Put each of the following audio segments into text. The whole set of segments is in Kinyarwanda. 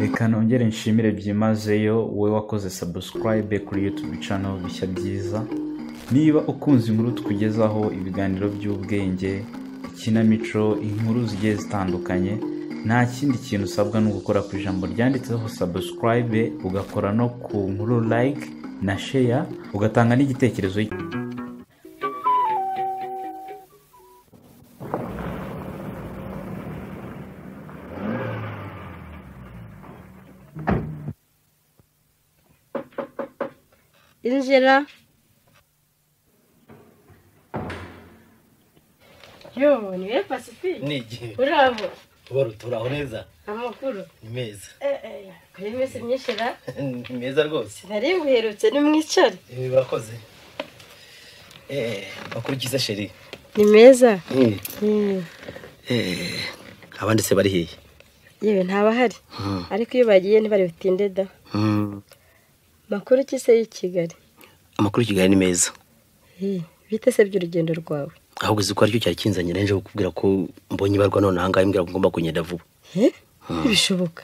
reka nongere nshimire byimazeyo wowe wakoze subscribe kuri youtube channel bishya byiza. Niba ukunze inkuru tukugezaho ibiganiro by'ubwenge ikinamico inkuru zigiye zitandukanye nta kindi kintu usabwa ni ugukora ku ijambo ryanditseho subscribe ugakora no ku nkuru like na share ugatanga n'igitekerezo injira yo ni we pacifique ni igihe urabo. Tuba turaho neza amakuru. Ni meza. Kuri iminsi myinshi ra ni meza rwose. Sinari nguherutse nimwicare ibi birakoze. Eee bakurikiza sheri ni meza. Mm. Mm. eee abandi se bari hehe? Yewe ntabahari Mm. ariko iyo bagiye ntibari butinde da. Mm. makuru ki se y'i kigali? Amakuru y'i kigali ni meza. Eh, bite se by'urugendo rwawe? Ahubwo uzi ko ari cyo cyari kinzanye nje kukubwira ko mbonye ibarwa none ahangaha imbwira ko ngomba kugenda vuba. Ntibishoboka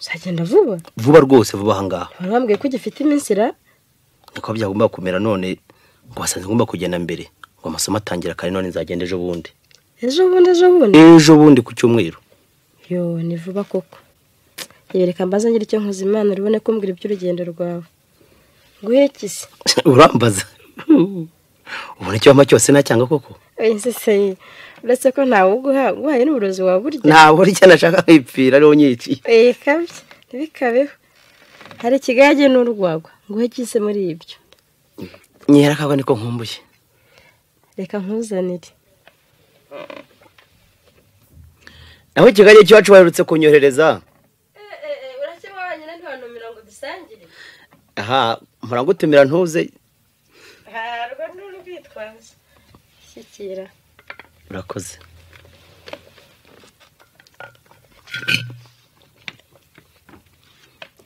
uzagenda vuba? Vuba rwose vuba ahangaha. Wari wambwiye ko ugifite iminsi ra niko byagomba kumera none ngo wasanze ngomba kugenda mbere. Ngo amasomo atangira kare none nzagenda ejo bundi. Ejo bundi ejo bundi? Ejo bundi ku cyumweru. Yo ni vuba koko. Reka mbaze ngira icyo nkoze imana urabone kumbwira iby'urugendo rwawe. Se urambaza. Ubona icyo wampa cyose nacyanga koko? Nsese uretse ko ntawe uguha guhaye n'uburozi wawe burya. Ntabwo ari icyo nashaka kwipfira ariho nyiciye oya kabye ntibikabeho. Hari ikigage n'urwagwa. Nguhe iki se muri ibyo. Nyera kagwa niko nkumbuye. Reka nkuzanire. Naho ikigali cy'iwacu baherutse kunyohereza urakemwa wenyine ntiwanumira ngo dusangire aha murangutumira ntuze. Harwa n'urwitwazo shyikira. Urakoze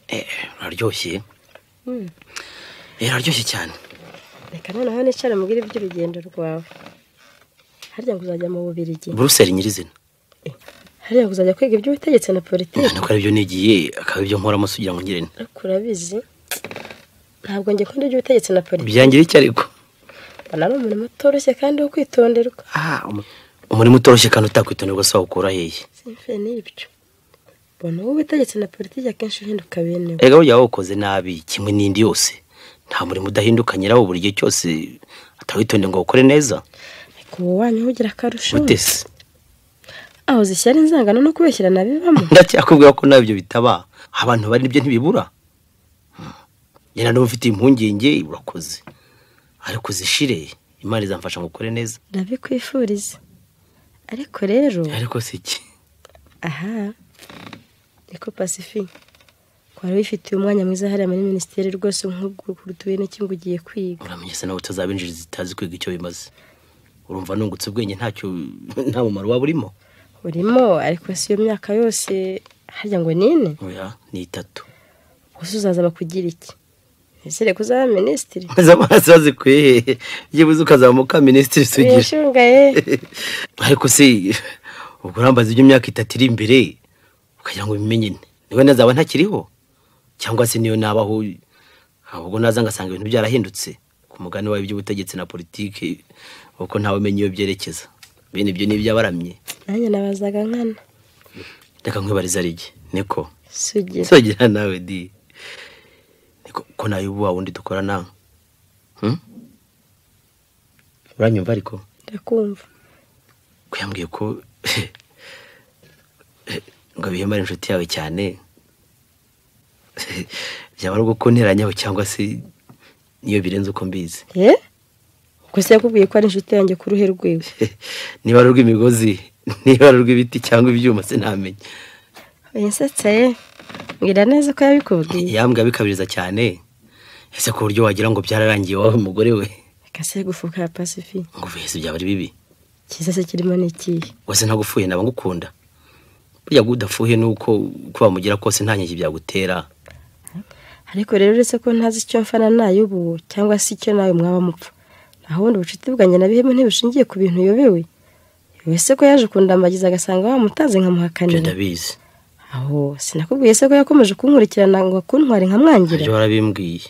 Eh, uraryoshye Hmm. Eh, uraryoshye cyane. Reka noneho nicare mubwire iby'urugendo rwawe. Harya ngo uzajya mu bubirigi buruseli nyirizina. Harya ngo uzajya kwiga iby'ubutegetsi na politiki? Nuko ari byo nigiye akaba ibyo nkoramo se ugira ngo ngire nte. ariko urabizi. Ntabwo njye kunda iby'ubutegetsi na politiki byangira iki ariko? Mbona ari umurimo utoroshye kandi wo kwitonderwa. Ah, umu- umurimo utoroshye kandi utakwitonderwa se wawukura hehe? Simfe n'ibyo mbona ubutegetsi na politiki akenshi uhinduka bene we erega burya wawukoze nabi kimwe n'indi yose. Nta murimo udahinduka nyirawo buri gihe cyose atawitondeye ngo awukore neza. Ariko uwo wanyu ugira akarusho. Gute se aho zishyira inzangano no kubeshyirana bibamo. Ndacyakubwira ko na byo bitaba. Abantu bari ni byo ntibibura. Njye na n'ubu ufite impungenge urakoze. Ariko zishire imana izamfasha ngo ukore neza. Ndabikwifuriza. Ariko rero ariko si iki? Aha. Niko pacifique wari wifitiye umwanya mwiza hariya muri minisiteri rwose nk'ubwo utuye n'iki ngo ugiye kwiga. Uramenye se nawe utazabinjira zitazi kwiga icyo bimaze. Urumva nungutse ubwenge ntacyo nta mumaro waba urimo. Urimo? Ariko si iyo myaka yose harya ngo nine? Oya ni itatu. Gusa uzaza bakugira iki? Ese ko uzaba minisitiri bazikuye hehe byibuze ukazaba muka minisitiri sugira yashungaye ariko se ubwo urambaza iby'imyaka itatu iri imbere ukagira ngo ubimenye ni we nazaba ntakiriho? Cyangwa se niyo nabaho? Ahubwo naza ngasanga ibintu byarahindutse ku mugani wawe by'ubutegetsi na politiki kuko ntawe umenya iyo byerekeza. Bene ibyo ni iby'abaramye nanjye nabazaga nkana. Reka nkwibariza rigi niko sugira nawe di. Ko nawe ubu wa wundi dukorana hmm? uranyumva ariko? Ndakumva. Ko yambwiye ko ngo bihemare inshuti yawe cyane byaba ari ugukunteranyaho cyangwa se niyo birenze uko mbizi. Ye gusa yakubwiye ko ari inshuti yanjye ku ruhe rwiwe? Niba ari urw'imigozi niba ari urw'ibiti cyangwa ibyuma sinamenye winsetse mbwira neza ko yabikubwiye. Yambwiye abikabiriza cyane. Ese ku buryo wagira ngo byararangiye wowe umugore we? Reka se gufuka ya pacifique. Ngo vese byaba ari bibi. Cyiza se kirimo ni ikihe wese ntagufuye naba ngukunda. Burya ngo udafuye ni uko bamugira kose nta nkeke byagutera. Ariko rero uretse ko ntazi icyo mfana na yo ubu cyangwa se icyo nawe mwaba mupfa naho ubundi ubucuti bwanjye na bihemu ntibushingiye ku bintu uyobewe wese ko yaje kundambagiza agasanga wamutanze ibyo nkamuhakanira. Ndabizi. Aho sinakubwiye se ko yakomeje kunkurikirana ngo akuntware nkamwangira ibyo warabimbwiye.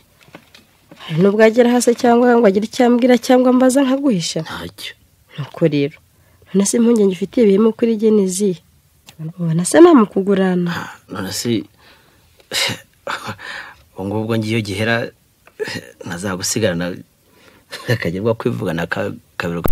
Hari n'ubwo agera hasi cyangwa ngo agire icyo ambwira cyangwa mbaza nkaguhisha? Ntacyo. Nuko rero none se impungenge ufitiye ibihemu kuri izihe? Ubona se namukugurana Ah, none se ubu ngubu ubwo ngiyo gihera ntazagusigarana akagerwa kwivugana ka- kabiri.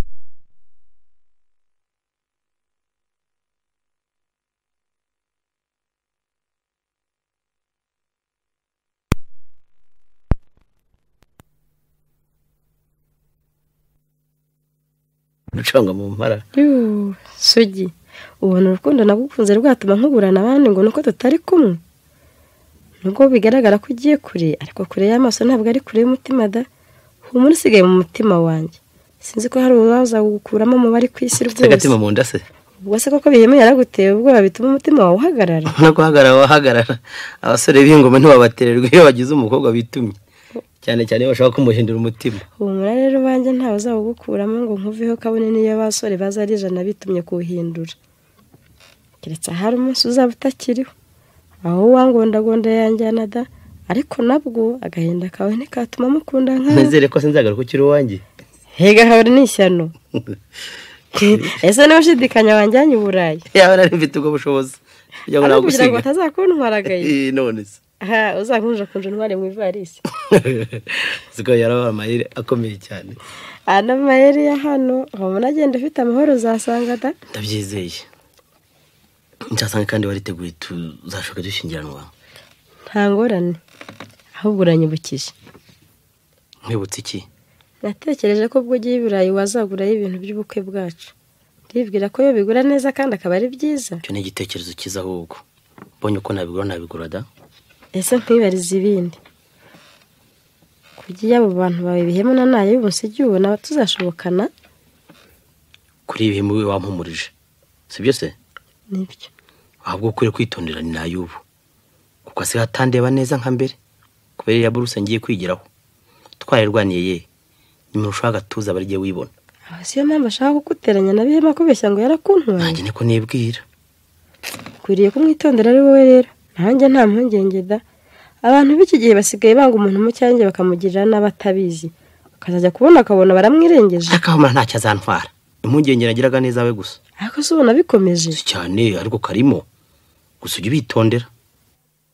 Ucanga mu mpara. Sugi. Ubona urukundo nagukunze rwatuma nkugurana abandi ngo nuko tutari kumwe. Nubwo bigaragara ko ugiye kure ariko kure y'amaso ntabwo ari kure y'umutima da. Humura usigaye mu mutima wanjye. Sinzi ko hari uwaza gukuramo umubare ku isi ufite agatima rwose mu nda se. Ubwo se koko bihemu yaraguteye ubwoba bituma umutima wawe uhagarara? No guhagarara wahagarara abasore b'ingoma ntibabatererwa iyo bagize umukobwa bitumye. Cyane cyane iyo bashaka kumuhindura umutima. Humura rero ubanjye ntawe uzawugukuramo ngo nkuveho kabone n'iyo basore baza ari ijana bitumye kuwuhindura keretse ahari umunsi uzaba utakiriho. Aho wangondagonda yanjyana da ariko nabwo agahinda kawe ntikatuma mukunda nkawe nizere ko sinzagaruka ukiri uwanjye. Hega hawe ni ishyano ese niba ushidikanya wanjyanye i burayi? Yaba nari mfite ubwo bushobozi. Kugira ngo batazakuntwaragaye Eh, none se. Aha uzakunjakunja intware mu ivarisi. Siko yarabaye amayeri akomeye cyane. Ana mayeri ya hano wabona agenda ufite amahoro uzasanga da? Ndabyizeye. Nshasanga kandi wariteguye tuzashoka dushyingiranwa. Nta ngorane. Ahubwo uranyibukije. Nkwibutse iki? Natekereje ko ubwo ugiye i burayi wazagurayo ibintu by'ubukwe bwacu. Ndibwira ko iyo bigura neza kandi akaba ari byiza. Icyo ni igitekerezo cyiza ahubwo. Mbonye uko nabigura nabigura da? Ese nkwibariza ibindi? Kugira abo bantu bawe bihemu na na yo y'ubusigi ubona tuzashobokana? Kuri ibi bihembo wampumurije. Si byo se? Nibyo. Ahubwo ukwiye kwitondera ni n'ay'ubu kuko asigaye atandeba neza nka mbere? Kubera iriya buruse ngiye kwigiraho. Twararwaniye ye. Nyuma urushaho agatuza aba wibona. Aho siyo mpamvu ashaka kuguteranya na bihema akubeshya ngo yarakuntwaye? Nanjye niko nibwira. Ukwiriye kumwitondera ari wowe rero. Nanjye nta mpungenge da. Abantu b'iki gihe basigaye banga umuntu mu cyanjye bakamugirira nabi atabizi. Akazajya kubona akabona baramwirengeje. Akabona ntacyo azantwara. Impungenge nagiraga neza we gusa. Ariko se ubona bikomeje? Cyane ariko karimo. Gusa ujye ubitondera.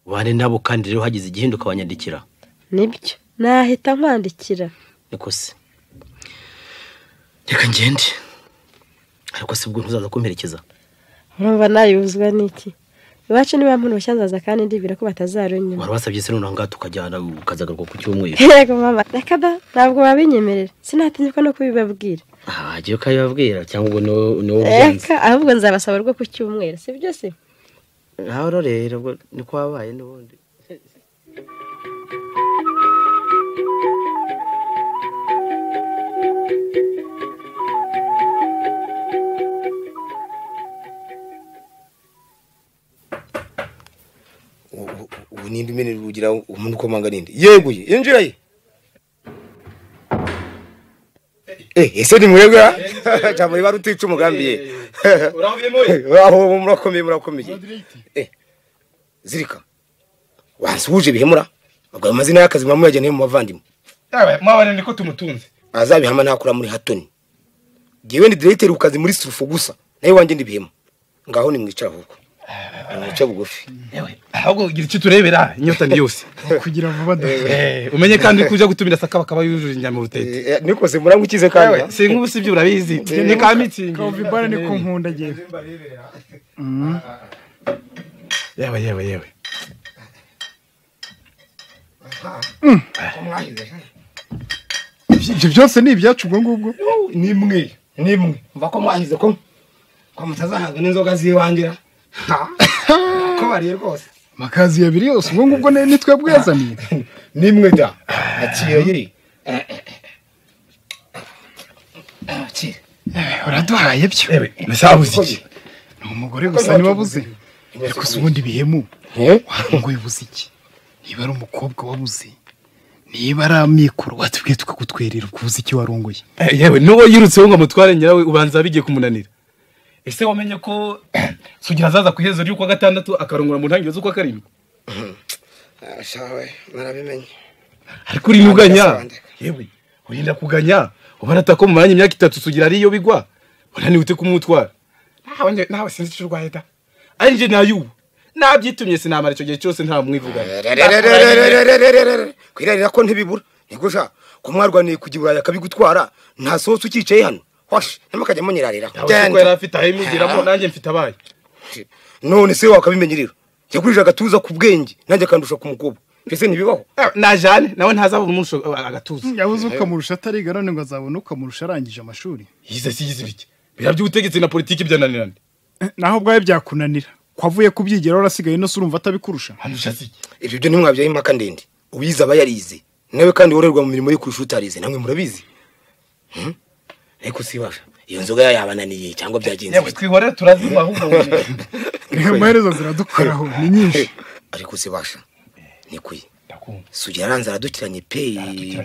Ubane nabo kandi rero hagize igihinduka wanyandikira. Nibyo. Nahita nkwandikira. Niko se. Reka ngende. Ariko si ubwo ntuzaza kumperekeza. Urumva nayuzwa n'iki? Iwacu niba mpurushya nzaza kandi ndibwira ko batazarunyuma wari wasabye se noneho ngaha tukajyana ukazagaruka ku cyumweru? Yego mama. Reka da ntabwo wabinyemerera. Sinatinyuka no kubibabwira. Aha wagiye ukabibabwira cyangwa ubwo ni wowe reka ahubwo nzabasaba rwo ku cyumweru si byo se? Nawe rero ubwo niko wabaye n'ubundi. Ubu ninde umenera urugira umuntu ukomanga ninde yeguye injira ye. Eh, ese ni mwebwe? Cyangwa ibara utica umugambi ye. Aho murakomeye murakomeye. Eh, zirika. Wansuhuje bihemura? Ubwo ayo mazina y'akazi mwamu yageneye mu bavandimwe mwabane niko tumutunze. Azabihama ntakura muri hatoni ngewe ni diregiteri ku kazi muri surufu gusa nawe wanjye ndi bihema. Ngaho nimwicara ahubwo nimwica bugufi. Ahubwo gira icyo turebera? Inyota ni yose. Kugira vuba da Eh, umenye kandi ko ujya gutumira sakaba akaba yujuje inyamurutete Eh, eh, nikoze murangwa ikize kandi si nk'ubu si ibyo urabizi. Ni ka mitsingi. Kavibara ni ku nkunda agiye yewe yewe yewe ibyo byose ni ibyacu ubwo ngubwo. Nimwe nimwe mva ko mwahize ko ko mutazahazwa n'inzoga ziwangira. Ko bariye rwose amakazi abiri yose. Ubwo ngubwo ni twebwe yazaniye nimwe da. Akira yiri. Akira uraduhaye byo? Musabuze iki? Ni umugore gusa niba abuze ariko si ubundi bihemu. Ngo bibuze iki? Niba ari umukobwa wabuze. Niba ari amikoro watubwiye tukagutwerera ukubuze iki warongoye? Eh, yewe n'uwo yirutseho ngo amutware nyirawe ubanza bigiye kumunanira. Ese wamenye ko sugira azaza ku iherezo ry'ukwa gatandatu akarongora mu ntangiriro z'ukwa karindwi shawe narabimenye ariko urinda uganya Ndasabandika. yewe urinda kuganya ubarata ko mu mwanya imyaka itatu sugira ariyo bigwa unaniwe ute kumutwara nawe sinzi icyo urwaye da ari nje nayubu nabyitumye sinamara icyo gihe cyose nta mwivugana kwirarira ko ntibibura niko sha ko mwarwaniye kujya i burayi akabigutwara nta ukicaye hano hoshi ntimukajya munyirarira. Nawe ko yari afite aho imigiramo nanjye mfite abaye? none se wakabimenye rero yagurije agatuza ku bwenge nanjye akandusha ku mukobwa mbese ntibibaho? Na jane nawe ntazabona umunsi agatuza. Yabuze ukamurusha atariga none ngo azabone ukamurusha arangije amashuri. Yize si yize ibiki? Biriya by'ubutegetsi na politiki byananirana Eh, naho ubwawe byakunanira. Ko avuye kubyigeraho urasigaye no urumva atabikurusha ibyo byo ntimwabyaho impaka ndende. Ubizi aba yarize. Nawe kandi wororerwa mu mirimo yo kurusha utarize. Namwe murabizi. Hmm? Ariko sibasha iyo nzoga yabananiye cyangwa byagenze yewe bite? twihorere turazinywa ahubwo reka amaherezo ziradukoraho ni nyinshi. Ariko sibasha nikuye ndakumva. Sugira aranze aradukiranye pe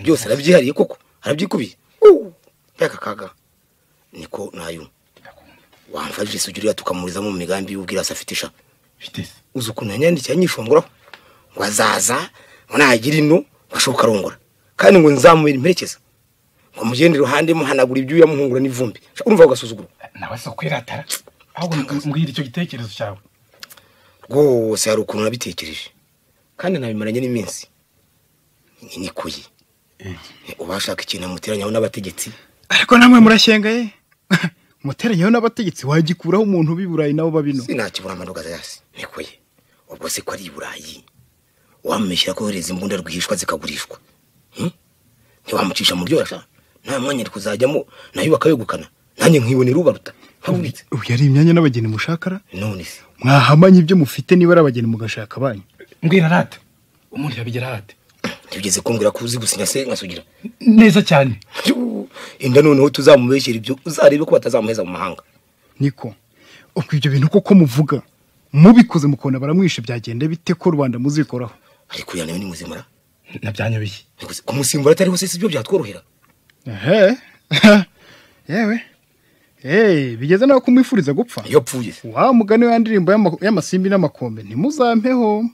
byose arabyihariye koko? Arabyikubiye mbega kaga. Niko na yo. Wamfashije sugira uriya tukamurizamo mu migambi y'ubwirasi afite isha? Uzi ukuntu yanyandikiye anyishonguraho ngo azaza ngo nagira ino ngo ashoboka arongora. Kandi ngo nzamubera imperekeza ngo mugende iruhande muhanagura ibyuya muhungura n'ivumbi. Urumva ako gasuzuguro? Nawe si ukwiratara. Ahubwo mbwira icyo gitekerezo cyawe. Rwose hari ukuntu nabitekereje. Kandi nabimaranye n'iminsi. Ni- nikuye. Ubashaka ikintu amuteranyaho n'abategetsi? Ariko namwe murashyengaye muteranyeho n'abategetsi wagikuraho umuntu ubi burayi nabo babino. Sinakibura amanuka zayasi nikuye. Ubwo se ko ari i burayi wamumishyira ko yohereza imbunda rwihishwa zikagurishwa. Hmm? ntiwamucisha mu ryo sha nta mwanya ari kuzajyamo na yo bakayegukana. Nanjye nkibonera ubaruta. Ntabubitse ubu yari imyanya n'abageni mushakara? None se. Mwahamanye ibyo mufite niba ari abageni mugashaka banyu mbwira rata umuntu yabigera hate ntibigeze kumbwira ko uzi gusinya se nkasugira neza cyane. Inda noneho tuzamubeshyera ibyo uzarebe ko batazamuheza mu mahanga. Niko ubwo ibyo bintu koko muvuga? Mubikoze mukabona baramwishe byagenda bite ko rubanda muzikoraho? Ariko nawe ni muzimara nabyanyobeye kumusimbura atariho se si byo byatworohera? yewe. Eee bigeze nawe kumwifuriza gupfa? Iyo apfuye wa mugani wa ndirimbo y'ama- y'amasimbi n'amakombe ntimuzampeho.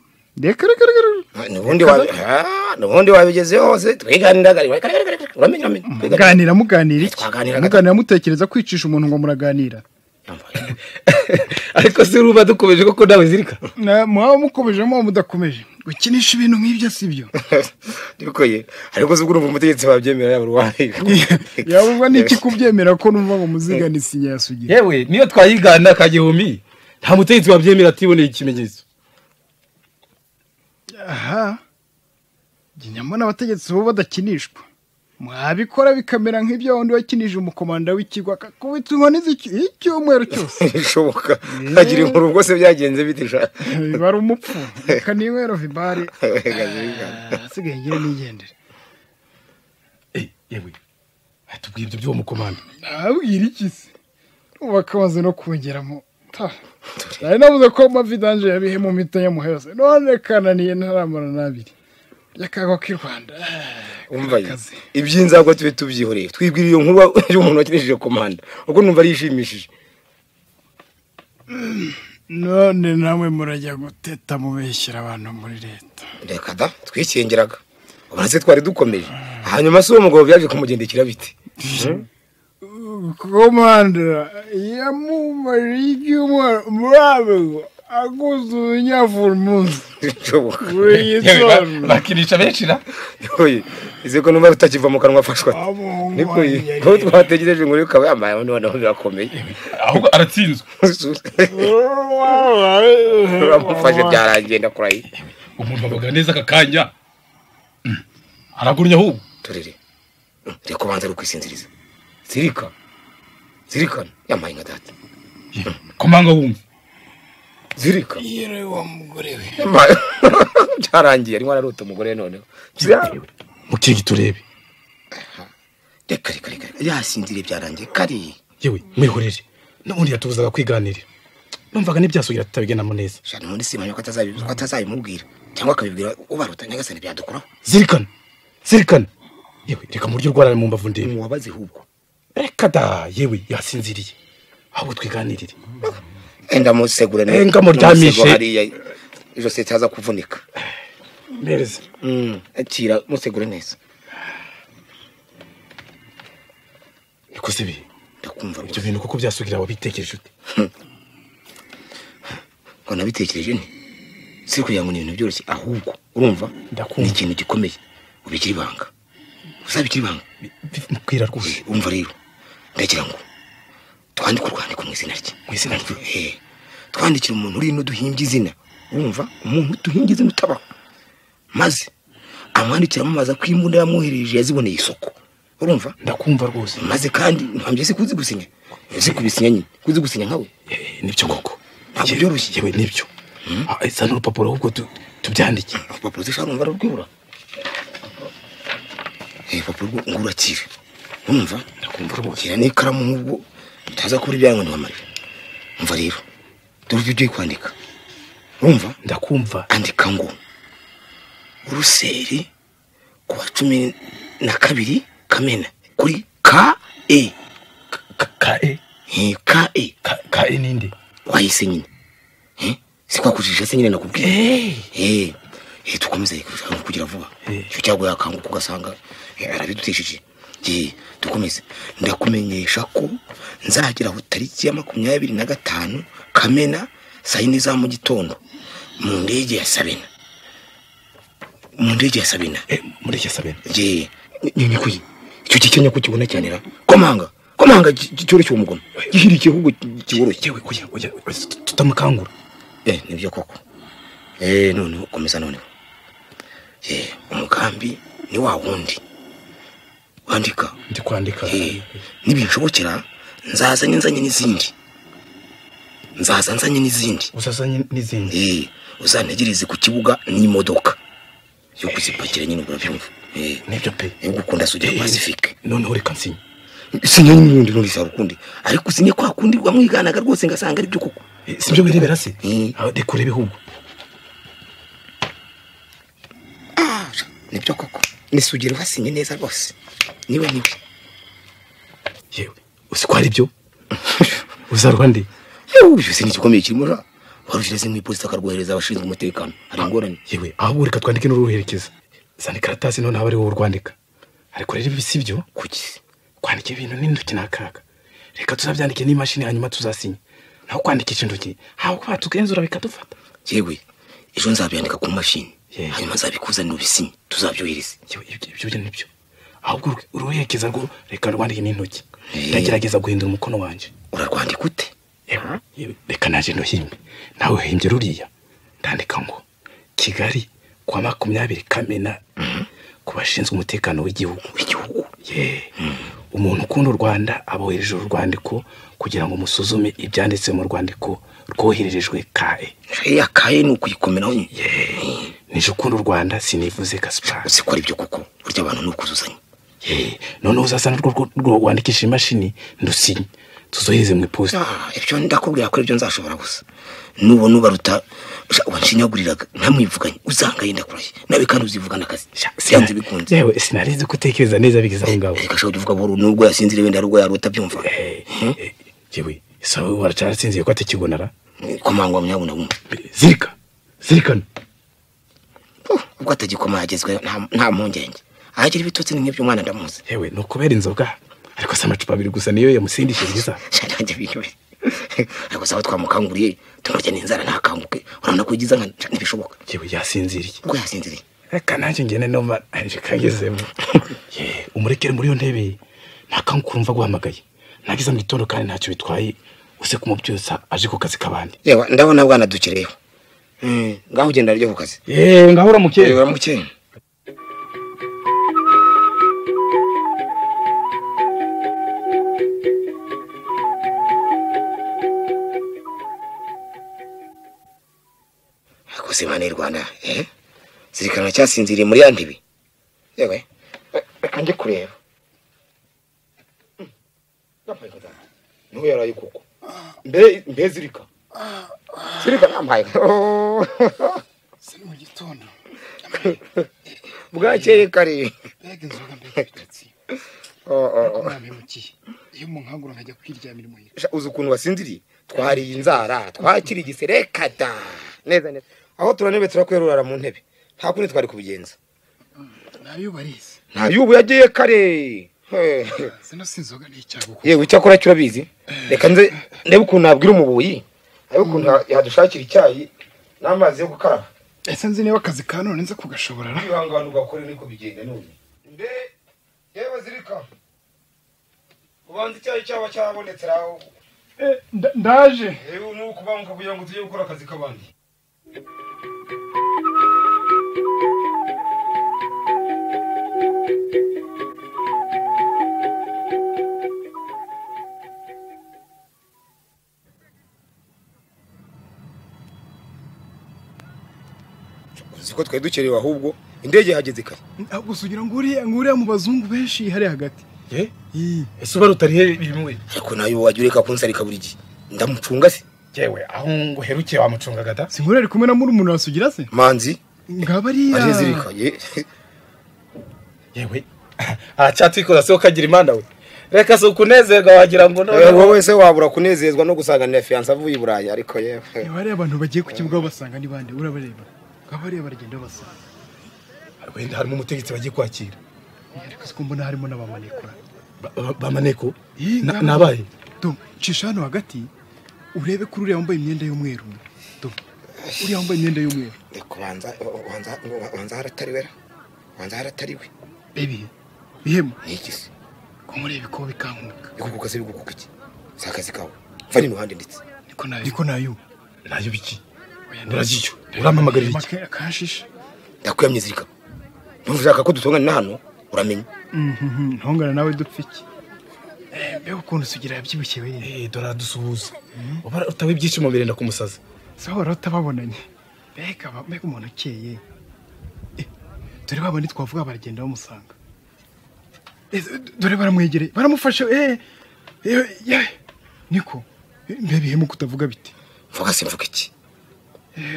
Reka reka reka reka. nubundi Ah, nubundi wabigezeho hose. Twiganiraga. Reka, reka, reka, reka, uramenya uramenya twiganira. muganira muganira. Iki muganira mutekereza kwicisha umuntu ngo muraganira. Ariko si uruba dukomeje koko nawe zirika mwaba mukomeje mwaba mudakomeje. Gukinisha ibintu nk'ibyo si byo? Nikoye ariko se urumva umutegetsi wabyemera yaba urwaye yabuzwa n'iki kubyemera ko numva ngo muzigane isinya ya sugira yewe niyo twayigana ka gihumbi. Nta mutegetsi wabyemera atiboneye ikimenyetso. Aha. Njye nyamara abategetsi bo badakinishwa. Mwabikora bikamera nk'ibyo wundi wakinije umukomanda w'ikigo akakubita inkoni z'iki- icyumweru cyose. Bishoboka. Hagira inkuru ubwo se byagenze bite sha? Biba ari umupfu. Reka ninywero vibare asigaye ngire nigendere. Eh, yewe. Tubwire ibyo by'uwo mukomanda. Nabwira iki se? Ubu akamaze no kungeramo ta. Nari navuze ko amavidanje yabihe mu mita yamuheze none kananiye ntaramara n'abiri by'akago k'i rwanda. Umva ye. Akazi. iby'inzagwa tube tubyihoreye. Twibwira iyo nkuru y'umuntu wakinishije komanda. Ubwo numva ari ishimishije none namwe murajya guteta mubeshyira abantu muri leta. Reka da twikingiraga. Ubona se twari dukomeje. Hanyuma se uwo mugabo byaje kumugendekera bite? Komanda yamumariye ibyumweru muri abego aguze ubunyavura umunsi bakinisha benshi na? Ize ko numva rutakiva mu kanwa afashwa niko ko twategereje ngo ukaba yambaye noneho birakomeye ahubwo aratsinzwe. Uramufashe byarangiye ndakurahiye umuntu avuga neza aka kanya. Mm. aragurnya ahubwo. Turere. Reka ubanza ari kwisinziriza. Zirika. Zirikana. Yambaye nka data. Komanga wumva zirika yewe wa mugore we. Byarangiye arimo ararota umugore we noneho mukirigi turebe. Reka reka reka. Yasinziriye byarangiye. Kari. Yewe mwihorere. N'ubundi yatubuzaga kwiganirira. Numvaga n'ibyasugira tutabigenamo neza. Shana ubundi simanya ko atazabi- ko atazabimubwira. Cyangwa akabibwira ubaruta nyagasani byadukuraho zirikana zirikana yewe reka mu buryo rwarare mu mbavu ndebe. Muwabaze ahubwo. Reka da! Yewe yasinziriye. Ahubwo twiganirire. Enda musegure Eh, ngamuryamishe. Musego hariya. Ijosi ritaza kuvunika. Mpereza Mm, akira musegure neza niko se ibi ndakumva ibyo bintu kuko byasugira wabitekereje ute? Ngo nabitekereje ni si kugira ngo ni ibintu byoroshye ahubwo urumva ni ikintu gikomeye ubikira ibanga. Uzabikira ibanga. Mbwira rwose. Umva rero ndagira ngo twandike urwandiko mu izina rye. Mu izina rye? Eh, twandikira umuntu uri duhimbye izina. Urumva umuntu duhimbye izina utabaho. Maze amwandikira amubaza ko imbunda yamwohereje yaziboneye isoko. Urumva? Ndakumva rwose. Maze kandi ntambye si kuzi gusinya uzi kubisinya nyine. Kuzi gusinya nkawe Eh, ni byo koko? Ntabwo byoroshye. yewe ni byo. Ah, zana urupapuro ahubwo tu- tubyandike. Urupapuro zishobora numva rurwibura urupapuro rwo ngo urakire. Urumva? Ndakumva rwose. N'ikaramu nk'ubwo utaza kubura ibyanyu ntiwamarira umva rero dore ibyo ugiye kwandika. Urumva? Ndakumva. Andika ngo uruseri ku wa cumi na kabiri kamena. Kuri ka e. Ka- e. Ka e. Ka e ninde? Wahise nyine si kwakujije se nyine nakubwiye Eh, kurushaho kugira vuba. Icyo cyago yakanguka ugasanga eh, arabidutishije Eh, dukomeze. Ndakumenyesha ko nzageraho tariki ya makumyabiri na gatanu kamena saa yine za mu gitondo. Mu ndege ya sabina. Mu ndege ya sabina. Eh, mureke sabene je ni kuyi icyo gikenya ko kibona cyane ra komanga komanga cyoroshye umugoma gihirikiye ahubwo kiboroshye yewe oya, tutamukangura. Eh ni byo koko. Eh none komeza noneho. Eh umugambi ni wa wundi. Wandika ndi kwandika. Nibinshobokera nzaza nzanye n'izindi. Nzaza nzanye n'izindi. Uzazanye n'izindi. Eh uzantegereze ku kibuga n'imodoka. Yo kuzipakira nyine urabyumva eh ni byo pe. Yo gukunda sugira Eh, pacifique noneho reka nsinye. Sinya n'ubundi nurisa rukundi ariko sinye kwa kundi wamwiganaga rwose ngasanga ari byo koko. Si byo birebera se. Ah, reka urebe ahubwo. Nibyo koko. Nisugira wasinye neza rwose. Niwe ni we. Yewe uzi ko ari byo uzarwa ndi uyu se ni igikomeye kirimo ja warushyireze mu iposita akarwohereza abashinzwe umutekano. Hari ingorane. yewe ahubwo reka twandike n'uruherekeza. Zana ikaratasi noneho aba ari wowe urwandika. Ariko rero ibi si byo? Kuki? Kwandika ibintu n'intoki ni akaga reka tuzabyandike n'imashini hanyuma tuzasinya. Naho kwandikisha intoki ahubwo batugenzura bikadufata. Yewe ejo nzabyandika ku mashini. Hanyuma nzabikuzanira ubisinye tuzabyohereze. Ibyo byo ni byo. Ahubwo uru- uruherekeza rwo reka rwandike n'intoki. Eh. ndagerageza guhindura umukono wanjye urarwandika ute? Yewe, reka naje nduhimbe nawe uhimbye ruriya. Ndandika ngo kigali kwa makumyabiri kamena ku bashinzwe umutekano w'igihugu. W'igihugu? Ye umuntu ukunda u rwanda abohereje uru rwandiko kugira ngo musuzume ibyanditse mu rwandiko rwohererejwe kae ya kaye ni ukuyikomeraho nyine nije ukunda u rwanda sinivuze gaspar uzi ko ari byo koko burya abantu ni ukuzuzanya. Noneho uzasana rwo wandikisha imashini ndusinye tuzohereze mu iposita. Ah, ibyo ndakubwira ko ibyo nzashobora gusa. Nubona ubaruta wanshinyaguriraga ntamwivuganye uzanga yenda kuraye nawe kandi uzivugana akazi byanze bikunze. yewe sinarizi ko utekereza neza bigeze aho ngaho. Reka shobora uvuga buru nubwo yasinzire wenda ubwo yarota byumva. Eh, eh, yewe sawa waracyarasinziye ko atakibonara komangwa myabuna wumva zirika zirikana ubwo atagikoma yagezweho nta- mpungenge. Ahagira ibitotsi ni nk'ibyo umwana ndamuzi. Yewe ni ukubera inzoga? Ariko se amacupa abiri gusa niyo yamusindishiriza ariko saba twamukanguriye tumurya n'inzara ntakanguke. Urabona ko ugize nka ntibishoboka yewe yasinziriye. Ubwo yasinziriye. Reka nanjye ngene noma anje kagezemo umurekere muri iyo ntebe. Ntakanguka urumva guhamagaye. Nagize mu gitondo kandi ntacyo bitwaye. Use kumubyutsa aje ku kazi k'abandi. Yewe ndabona bwana dukereyeho Mm, ngaho ugenda ryo ku kazi ye ngaho uramukeye uramukeye akoze imana y'u rwanda eh? Zirikana cyasinziriye muri ya ntebe yewe reka njye kureba. Yaraye koko. Mbe mbe zirika. Zirika nampaye siri mu gitondo bwakeye kare mbega inzoga mbega ibitotsi Oh, oh, oh. nabimukiye iyo munkangura nkajya kwiryamira imuhira Sha, uzi ukuntu wasinziriye twariye inzara twakira igisereka da neza neza aho turanebe turakwerurara mu ntebe nta kundi twari kubigenza na yo barizi nta y'ubu yagiye kare He. zino si inzoga ni icyago yewe icyakora cyo urabizi reka nze ndebe ukuntu nabwira umubuyi arebe ukuntu ya- yadushakira icyayi n'amazi yo gukaraba. Ese nzi niba akazi ka none nza kugashobora ra? Kwihangana ugakore niko bigenda none. Mbe yewe zirika. Ubanza icyayi cyaba cyabonetse raho Eh, nda- ndaje. Yewe ni ukubanguka kugira ngo tujye gukora akazi k'abandi. uzi ko twari dukerewe ahubwo indege yahageze kare. Gusa ugira ngo uriya ngo uriya mu bazungu benshi hari hagati. Ese uba rutarihe bimwe? Ariko na yo wajya ureka kunsarika buri gihe. Ndamucunga se. Yewe aho ngo uherukiye wamucungaga da si nkuru ari kumwe na murumuna wa sugira se? Manzi. Ngaba ariya aje zirika ye. Yewe aracyatwikoza se ukagira imana we. Reka si ukunezerwa wagira ngo Eh, noneho wowe se wabura kunezezwa no gusanganira fiyanse avuye i burayi ariko yewe niba hariya abantu bagiye ku kibuga basanga ni bande? Urabareba. Ngaba ariya baragenda basanga wenda harimo umutegetsi bagiye kwakira. Ariko siko mbona harimo ba- bamaneko? Nabaye Dom, cisha hano hagati urebe kuri uriya wambaye imyenda y'umweru. Uriya wambaye imyenda y'umweru. Reka ubanza ubanza ubanza haratari we ubanza haratari we bebi bihema ni iki se ko murebe ko bikankuka bigukuka se bigukuka iki? Si akazi kawe. Mva n'iruhande ndetse. Niko na yo. Niko na yo. Nayo biki? Uragiyo urampamagarira iki? Ndakwiyamye zirika numva ushaka ko dutungana na hano uramenya Mhm, ntongana nawe dupfa iki Eh, mbega ukuntu sugira yabyibushye we. Eh, dore aradusuhuza utawe ibyishimo birenda kumusaza rero utababonanye. Mbega mbega umuntu ukeye. Eh, dore babandi twavuga baragenda bamusanga. Dore baramwegereye baramufashe. Niko Eh, mbe bihemu kutavuga biti mvuga se mvuga iki?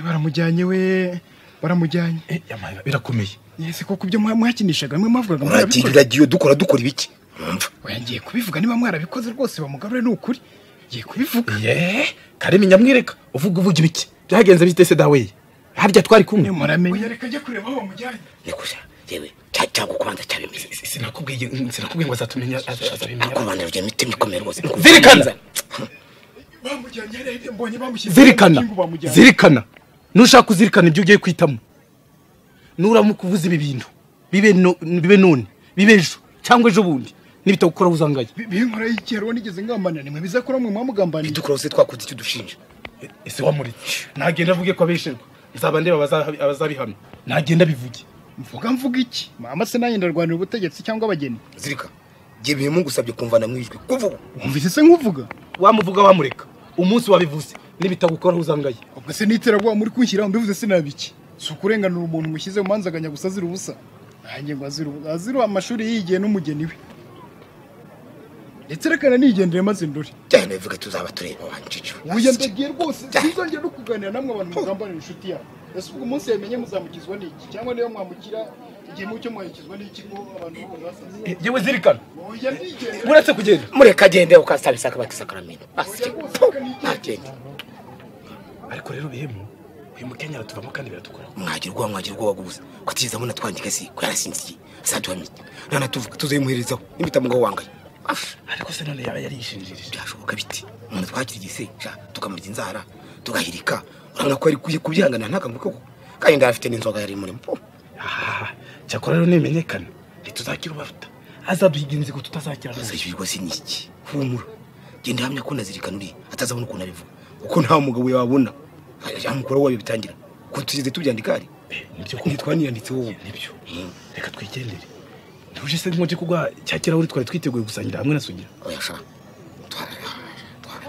Baramujyanye we baramujyanye. Eh, birakomeye. Yese koko ibyo mwa- mwakinishaga mwe mwavugaga mwarabikoze. uragiye dukora dukora ibiki? Ngiye kubivuga niba mwarabikoze rwose bamugarure ni ukuri ngiye kubivuga. Ye karimi nyamwireka uvuga uvuga ibiki? Byagenze bite se dawe? Harya twari kumwe? Muramenye. Reka ajya kureba aho bamujyanye. Nikuja yewe cya- cyangwa kubanza cyabimeze sinakubwiye ngo azatumenya az- azabimenya akubanira ujya mitima ikomeye rwose. Zirikana! bamujyanye hariya mbonye bamushyize zirikana. Zirikana. Nushaka kuzirikana ibyo ugiye kwitamo. Nuramuka uvuze ibi bintu. Bibe no- bibe none. Bibe ejo. Cyangwa ejo bundi. Nibitagukora uzangaye Bi- binkora igihe rero? Nigeze ngambanira. Nimwe bizakora mwe mwamugambaniye. Dukora se twakoze icyo dushinja. Ese wamuretse nagenda avuge ko abesherwa nzaba ndeba abazabi- abazabihamya. Nagenda bivuge mvuga mvuga iki? Mama se nanjye ndarwanira ubutegetsi cyangwa abageni? Zirika gihe bihemu ngusabye kumvana mu ijwi kuvuga. Wumvise se nkuvuga? Wamuvuga wamureka. Umunsi wabivuze. Nibitagukora uzangaye ubwo se n'iterabwoba muri kunshyiraho mbivuze sinabiki si ukurenganura umuntu mushyize mu manza aganya gusa azira ubusa? Nanjye ngo azira ubusa azira amashuri yigiye n'umugeni we. Ndetse reka nigendere maze ndore. Cyane bivuga tuzaba tureba wanjije ubuya ndagiye rwose sinzongera no kuganira namwe abantu mugambanira inshuti yabo ese ubwo umunsi yabimenye muzamukizwa n'iki? Cyangwa niyo mwamukira? Igihe mucyo mwahikizwa n'iki ngo abantu bo basaze yewe zirikana uretse kugenda mureka agende ukasaba isaka bati sakaramento ntagende ariko rero bihemu uyu mukenyera tuvamo kandi biradukora mwagira ubwoba mwagira ubwoba gusa ko atigeze abona twandika si ko yarasinziye azaduhamye nanatuvuga tuzayimuherezaho nibitamugaho wangaye Ash, ariko se none yaba yarishinjirije byashoboka biti umuntu twakiriye se sha tukamurya inzara tugahirika urabona ko yari kuye kubyihanganira ntakambuke koko kandi ndafite n'inzoga yari murimo Ah, cyakora rero nimenyekana ntituzakira ubaruta. Azaduhiga inzigo tutazakira ibi rwose ni iki? Humura. Genda hamya ko nazirikana uri atazabona ukuntu abivuga kuko nta mugabo yabona yamukora wabi bitangira. Ko tugeze tubyandika hari Eh, ni byo kuko twaniyanditseho wowe. Nibyo. Reka twigendere. Ntuje se nkoje kugwa cya kirahuri twari twiteguye gusangira hamwe na sugira oya sha.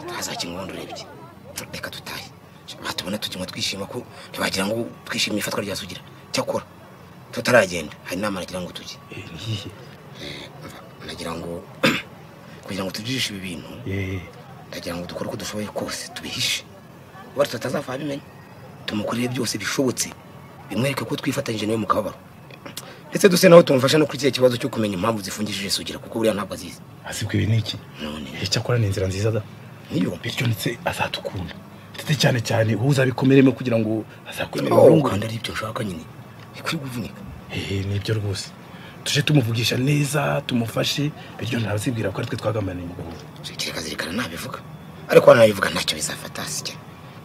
Twazakinywa ubundi urebye. Reka dutahe batubona tukinywa twishima ko ntibagira ngo twishimiye ifatwa rya sugira cyakora tutaragenda. Hari inama nagira ngo tujye. Eh, nagira ngo kugira ngo tujijishe ibi bintu Eh, ndagira ngo dukore uko dushoboye kose tubihishe. Ubaye tutazava abimenya tumukorere byose bishobotse. Bimwereke ko twifatanyije nawe mu kababaro. Ndetse duse naho tumufasha no kuri kiriya kibazo cyo kumenya impamvu zifungishije sugira kuko buriya ntabwo azizi. Azibwa ibi ni iki? None. Icyakora ni inzira nziza da. Niyo bityo ndetse azadukunda ndetse cyane cyane wowe uzabikomeremo kugira ngo azakwemere oh, kandi ari ibyo nshaka nyine. Ikwiye kuvunika ni byo rwose tuje tumuvugisha neza tumufashe bityo ntazibwira ko ari twe twagambaniye umugabo we. kereka zirikana nabivuga ariko wanabivuga ntacyo bizafata sijya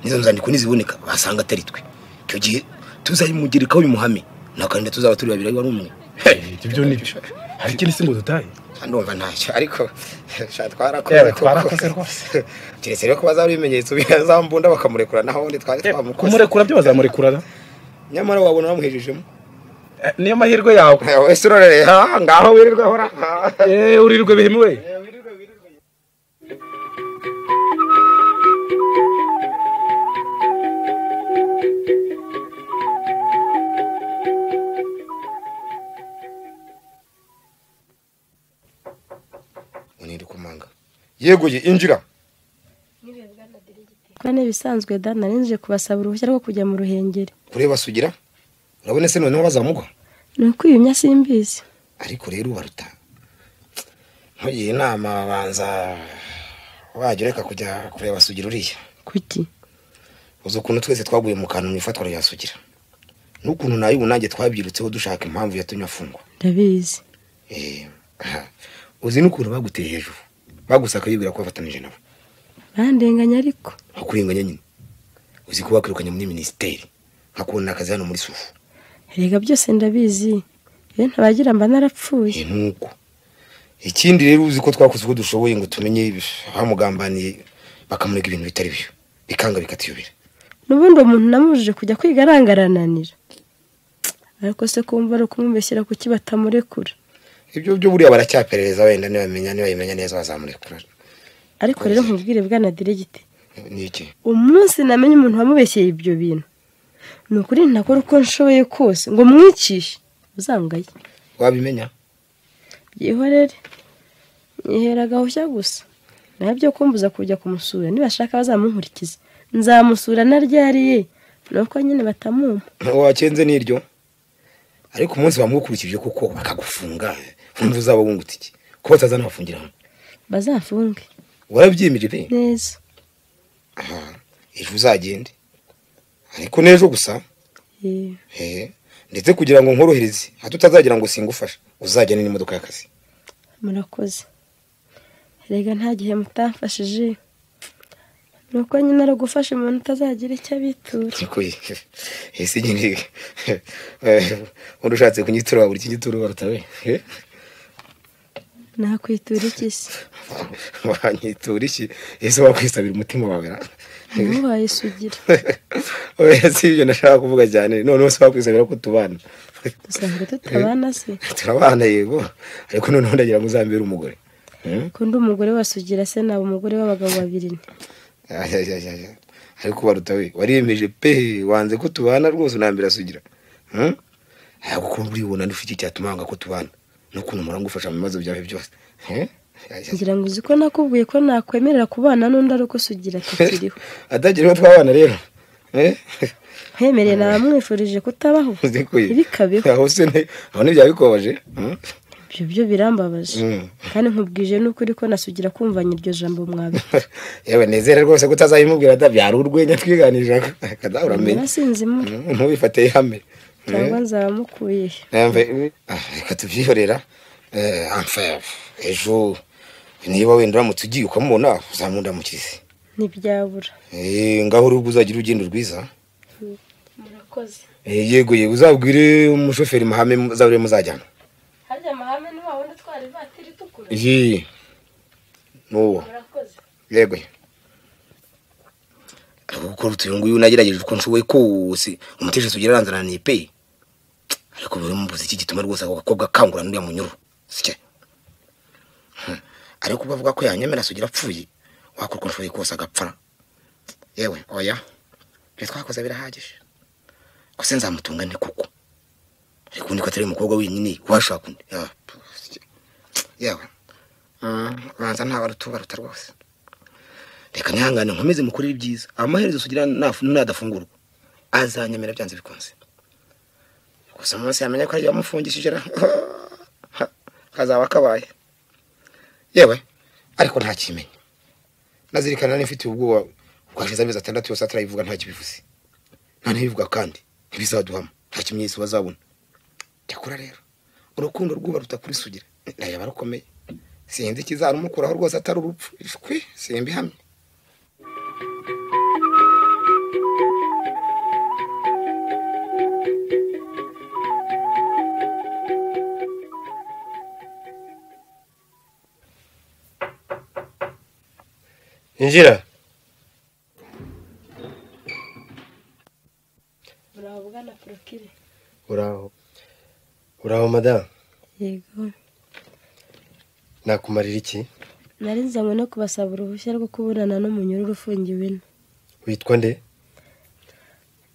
nizo nzandiko niziboneka basanga atari twe icyo gihe tuzayimugerekaho bimuhame nakarinda tuzaba turi babiri ari umwe ibyo byo ni byo hari ikindi si ngo dutahe ndumva ntacyo ariko twarakoze twarakoze rwose. keretse rero ko bazaba ibimenyetso bizambunda bakamurekura naho ubundi twari twamukoze kumurekura byo bazamurekura da nyamara wabona bamuhejejemo? Eh, niyo mahirwe yawe. Wese urorere ha ngaho wirirwa hora Eh, urirwe bihemewe uniri kumanga yeguye injira kuba n'ibisanzwe da narinje kubasaba uruhushya rwo kujya mu ruhengeri. Kureba sugira urabona se noneho bazamugwa? Ni ukwiyumya simbizi ariko rero ubaruta ntugiye inama banza wajya ureka kujya kureba sugira uriya. Kuki? Uzi ukuntu twese twaguye mu kantu mu ifatwa rya sugira? N'ukuntu na yo ubu nanjye twabyirutseho dushaka impamvu yatumye afungwa ndabizi. Eh, uzi n'ukuntu baguteye hejuru? Bagusaka bibwira ko bafatanije nabo. Bandenganya ariko. Bakurenganya nyine. Uzi ko bakwirukanye muri minisiteri. Nkakubona akazi hano muri sufu. Erega byose ndabizi. Iyo ntabagira mba narapfuye. Nuko ikindi rero uzi ko twakoze uko dushoboye ngo tumenye bamugambaniye bakamurega ibintu bitari byo. Bikanga bikatuyobera n'ubundi umuntu namubujije kujya kwiga arangarananira. Ariko se kumva ari ukumubeshyira kuki batamurekura ibyo byo buriya baracyaperereza wenda nibamenya nibabimenya neza bazamurekura. Ariko rero nkubwire bwana iki? Umunsi namenye umuntu wamubeshyeye ibyo bintu. Ni ukuri ntakora uko nshoboye kose. Ngo mwicishe uzangaye. Wabimenya? Byihorere nyihera agahushya gusa. Nawe byo kumbuza kujya kumusura. Nibashaka bazamunkurikiza nzamusura naryariye nuko nyine batamumpa wakenze n'iryo? Ariko umunsi bamukurikije kuko bakagufunga. Wumva uzaba wungutse iki? Ko batazanabafungira hano bazafunge. Pe neza. Aha ejo uzagende? Ariko n'ejo gusa? Eh, ndetse kugira ngo nkorohereze hato utazagira ngo singufashe uzajyane n'imodoka y'akazi. Murakoze. Rega nta gihe mutamfashije. Ni uko nyine ari ugufasha umuntu utazagira icyo abitura. Ese nyine undi ushatse kunyitura buri kinyitura baruta we eh? Nakwitura iki se wanyitura iki ese wakwisabira umutima wawe ntubaye sugira oya si ibyo nashaka kuvuga cyane. Noneho se wakwisabira ko tubana? Dusanga tutabana se. Turabana yego. Ariko noneho ndagira ngo uzambere umugore. Hmm? ko ndi umugore wa sugira se naba umugore w'abagabo babiri ariko baruta we. Wariyemeje pe wanze ko tubana? Rwose unambira sugira Hmm? ntabwo kumva uribona ufite icyatuma wanga ko tubana? N'ukuntu mpora ngufasha mu bibazo byawe byose. Ngira ngo uzi ko nakubwiye ko nakwemerera kubana n'undi ari uko sugira tukiriho atagira uwo twabana rero. Nkwemereye nabamwifurije kutabaho. Ntibikabeho aho se ne- aho ntibyaba bikobaje? Hmm? ibyo byo birambabaje. Mm. kandi nkubwije n'ukuri ko nasugira kumvanya iryo jambo mwabe. Yewe nezere rwose ko utazabimubwira byari urwenya twiganirira kada uramenya narasinzimura Hmm, ntubifate ihame. Cyangwa nzaba mukuye he Namve- ah, reka tubyihorera Eh, ejo niba wenda uramutse ugiye ukamubona uzamundamukize ntibyabura Eh, ngaho urubwo uzagira urugendo rwiza. Murakoze. Eh, yego yego uzabwire umushoferi mahame muzabure muzajyana. Harya amahame ni wa wundi utwara ivatiri itukura? Iyi nuwo murakoze. Yego. Gukora uyu nguyu nagerageje uko nshoboye kose. Umutegetsi ugira aranzananiye pe. Ariko buri mubuze iki gituma rwose ako gakobwa kangura n'uriya munyuru sike Hmm. ariko bavuga ko yanyemera sugira apfuye wakora uko nshoboye kose agapfa yewe oya ibyo twakoze birahagije. Gusa nzamutunga nte kuko ariko undi ko atari umukobwa wenyine washaka undi. Ah, yewe. Hmm, ubanza ntabaruta ubaruta rwose. Reka ntihangane nkomeze mukorere ibyiza. Amaherezo sugira nadafungurwa azanyemera byanze bikunze. Gusa umunsi yamenya ko ariyo wamufungishije kazaba kabaye. Yewe ariko ntakimenya nazirikana nari mfitiye ubwoba bwashize amezi atandatu yose atarayivuga nta kibivuze. Nta ntibivuga kandi ntibizaduhama. Nta kimenyetso bazabona cyakora rero urukundo rwuba ruta kuri sugira ndayaba rukomeye. Sinzi ikizarumukuraho rwose atari urupfu. Ishwi simbihamye. Injira porokire uraho uraho madamu yego. Nakumarira iki? Nari nzanywe no kubasaba uruhushya rwo kuburana n'umunyururu ufungiwe ino. Witwa nde?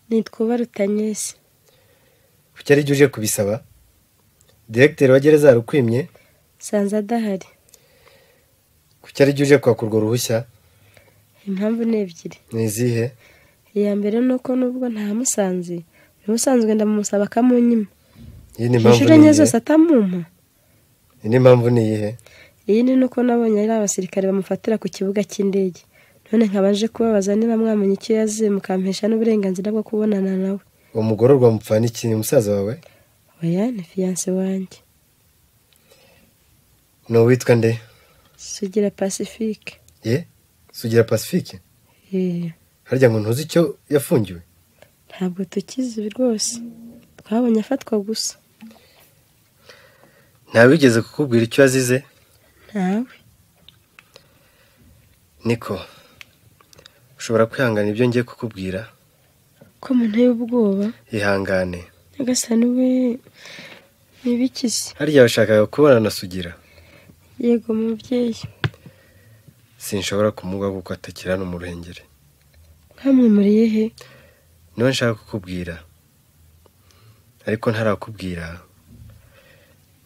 Nitwa ubarutanyesi kuki ari uje kubisaba? Diregiteri wa gereza yarukwimye. Sanze adahari. Kuki ari uje kwaka urwo ruhushya? Impamvu ni ebyiri. Ni izihe? Iya mbere ni uko nubwo ntamusanze ubusanzwe ndamumusaba akamunyima. Inshuro enye zose atamumpa. Iyi ni impamvu ni iyihe? Iyi ni nuko nabonye ari abasirikare bamufatira ku kibuga cy'indege. None nkabaje kubabaza niba mwamenye icyo yaziye mukampesha n'uburenganzira bwo kubonana nawe. Uwo mugororwa mupfana iki? Ni musaza wawe? Oya ni fiyanse wanjye. Ni uwitwa nde? Sugira pacifique. Ye? Sugira pacifique. Eh, harya ngo ntuzi icyo yafungiwe? Ntabwo tukizi rwose. Twabonye afatwa gusa. Ntawigeze kukubwira icyo yazize? Ntawe. Niko ushobora kwihangana ibyo ngiye kukubwira? Ko munteye ubwoba ihangane. Nyagasani we nibikize harya washakaga kubona na sugira? Yego mubyeyi. Sinshobora kumuvuga kuko mu ruhengeri mwamwimuriye he ni we nshaka kukubwira. Ariko ntarakubwira.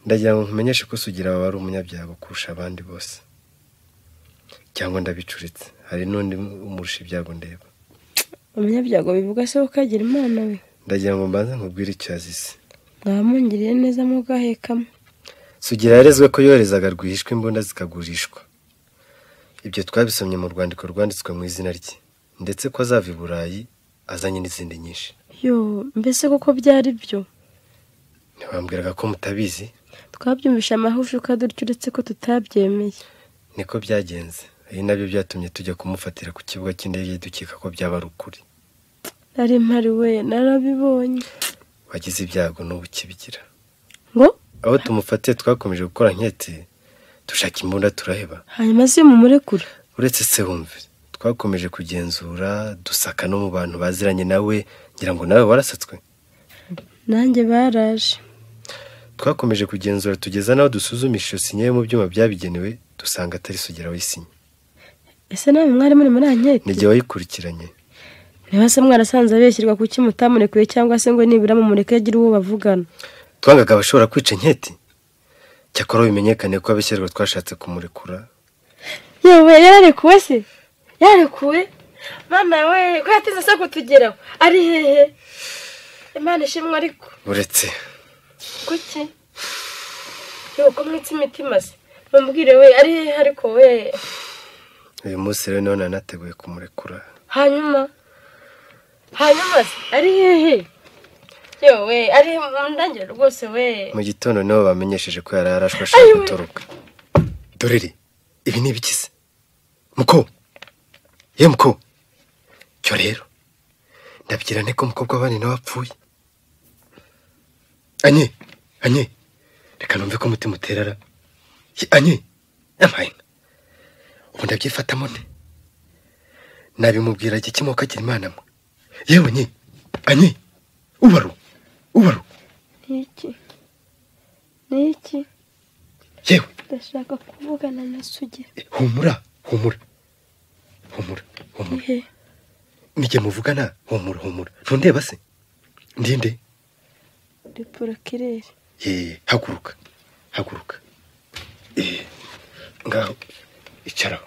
Ndagira ngo nkumenyeshe ko sugira waba ari umunyabyago kurusha abandi bose. Cyangwa ndabicuritse. Hari n'undi umurusha ibyago ndeba. Umunyabyago bivuga se ko kagira imana we? Ndagira ngo mbanze nkubwire icyo yazize mwamungiriye neza mugahekamo sugira yarezwe ko yoherezaga rwihishwa imbunda zikagurishwa. Ibyo twabisomye mu rwandiko rwanditswe mu izina rye ndetse ko azava i burayi azanye n'izindi nyinshi. Yo mbese koko byari byo? Ntibambwiraga ko mutabizi. Twabyumvishe amahushuka dutyo uretse ko tutabyemeye. Niko byagenze. Ari na byo byatumye tujya kumufatira ku kibuga cy'indege dukeka ko byaba ari ukuri. Nari mpari we narabibonye. Wagize ibyago n'ubu ukibigira. Ngo? Aho tumufatiye twakomeje gukora nkete dushaka imbunda turaheba. Hanyuma si mumurekura uretse se wumve twakomeje kugenzura dusaka no mu bantu baziranye nawe ngira ngo nawe warasatswe. Nanjye baraje. Twakomeje kugenzura tugeza n'aho dusuzumisha iyo sinya yo mu byuma byabigenewe dusanga atari sugira wayisinye ese nawe mwari muri muri anketi n'igihe wayikurikiranye. Niba se mwarasanze abeshyirwa kuki mutamurekuye cyangwa se ngo nibura mumureke agire uwo bavugana. Twangaga abashobora kwica inketi cyakora bimenyekane ko abeshyirwa twashatse kumurekura? Yewe yararekuwe se? Yararekuwe mama we ko yatinze se kutugeraho ari hehe? Imana ishimwe ariko. Uretse. Kuki yewe ko mwitse imitima se? Mubwire we ari hehe ariko we? Uyu munsi rero nanateguye kumurekura. Hanyuma? Hanyuma se? Ari hehe? Yewe ari mu ndangiro rwose we. Mu gitondo ni ho bamenyesheje ko yari yarashwe ashaka gutoroka. Dorere ibi ni ibikize muko ye muko cyo rero? Ndabwira nte ko umukobwa w'abandi nawe apfuye? Anye anye reka numve ko umutima uterara. Ye, anye yampaye ubu ndabyifatamo nte? Nabimubwira iki kimoka agira imana mwe? Yewe nye anye ubaru. Ubaru ni iki ni iki yewe. Ndashaka kuvugana na sugira humura humura. Humura humura. Ihe nijye muvugana? Humura humura. Ntundeba se? Ndinde uri porokireri ye haguruka haguruka. Eh, ngaho icaraho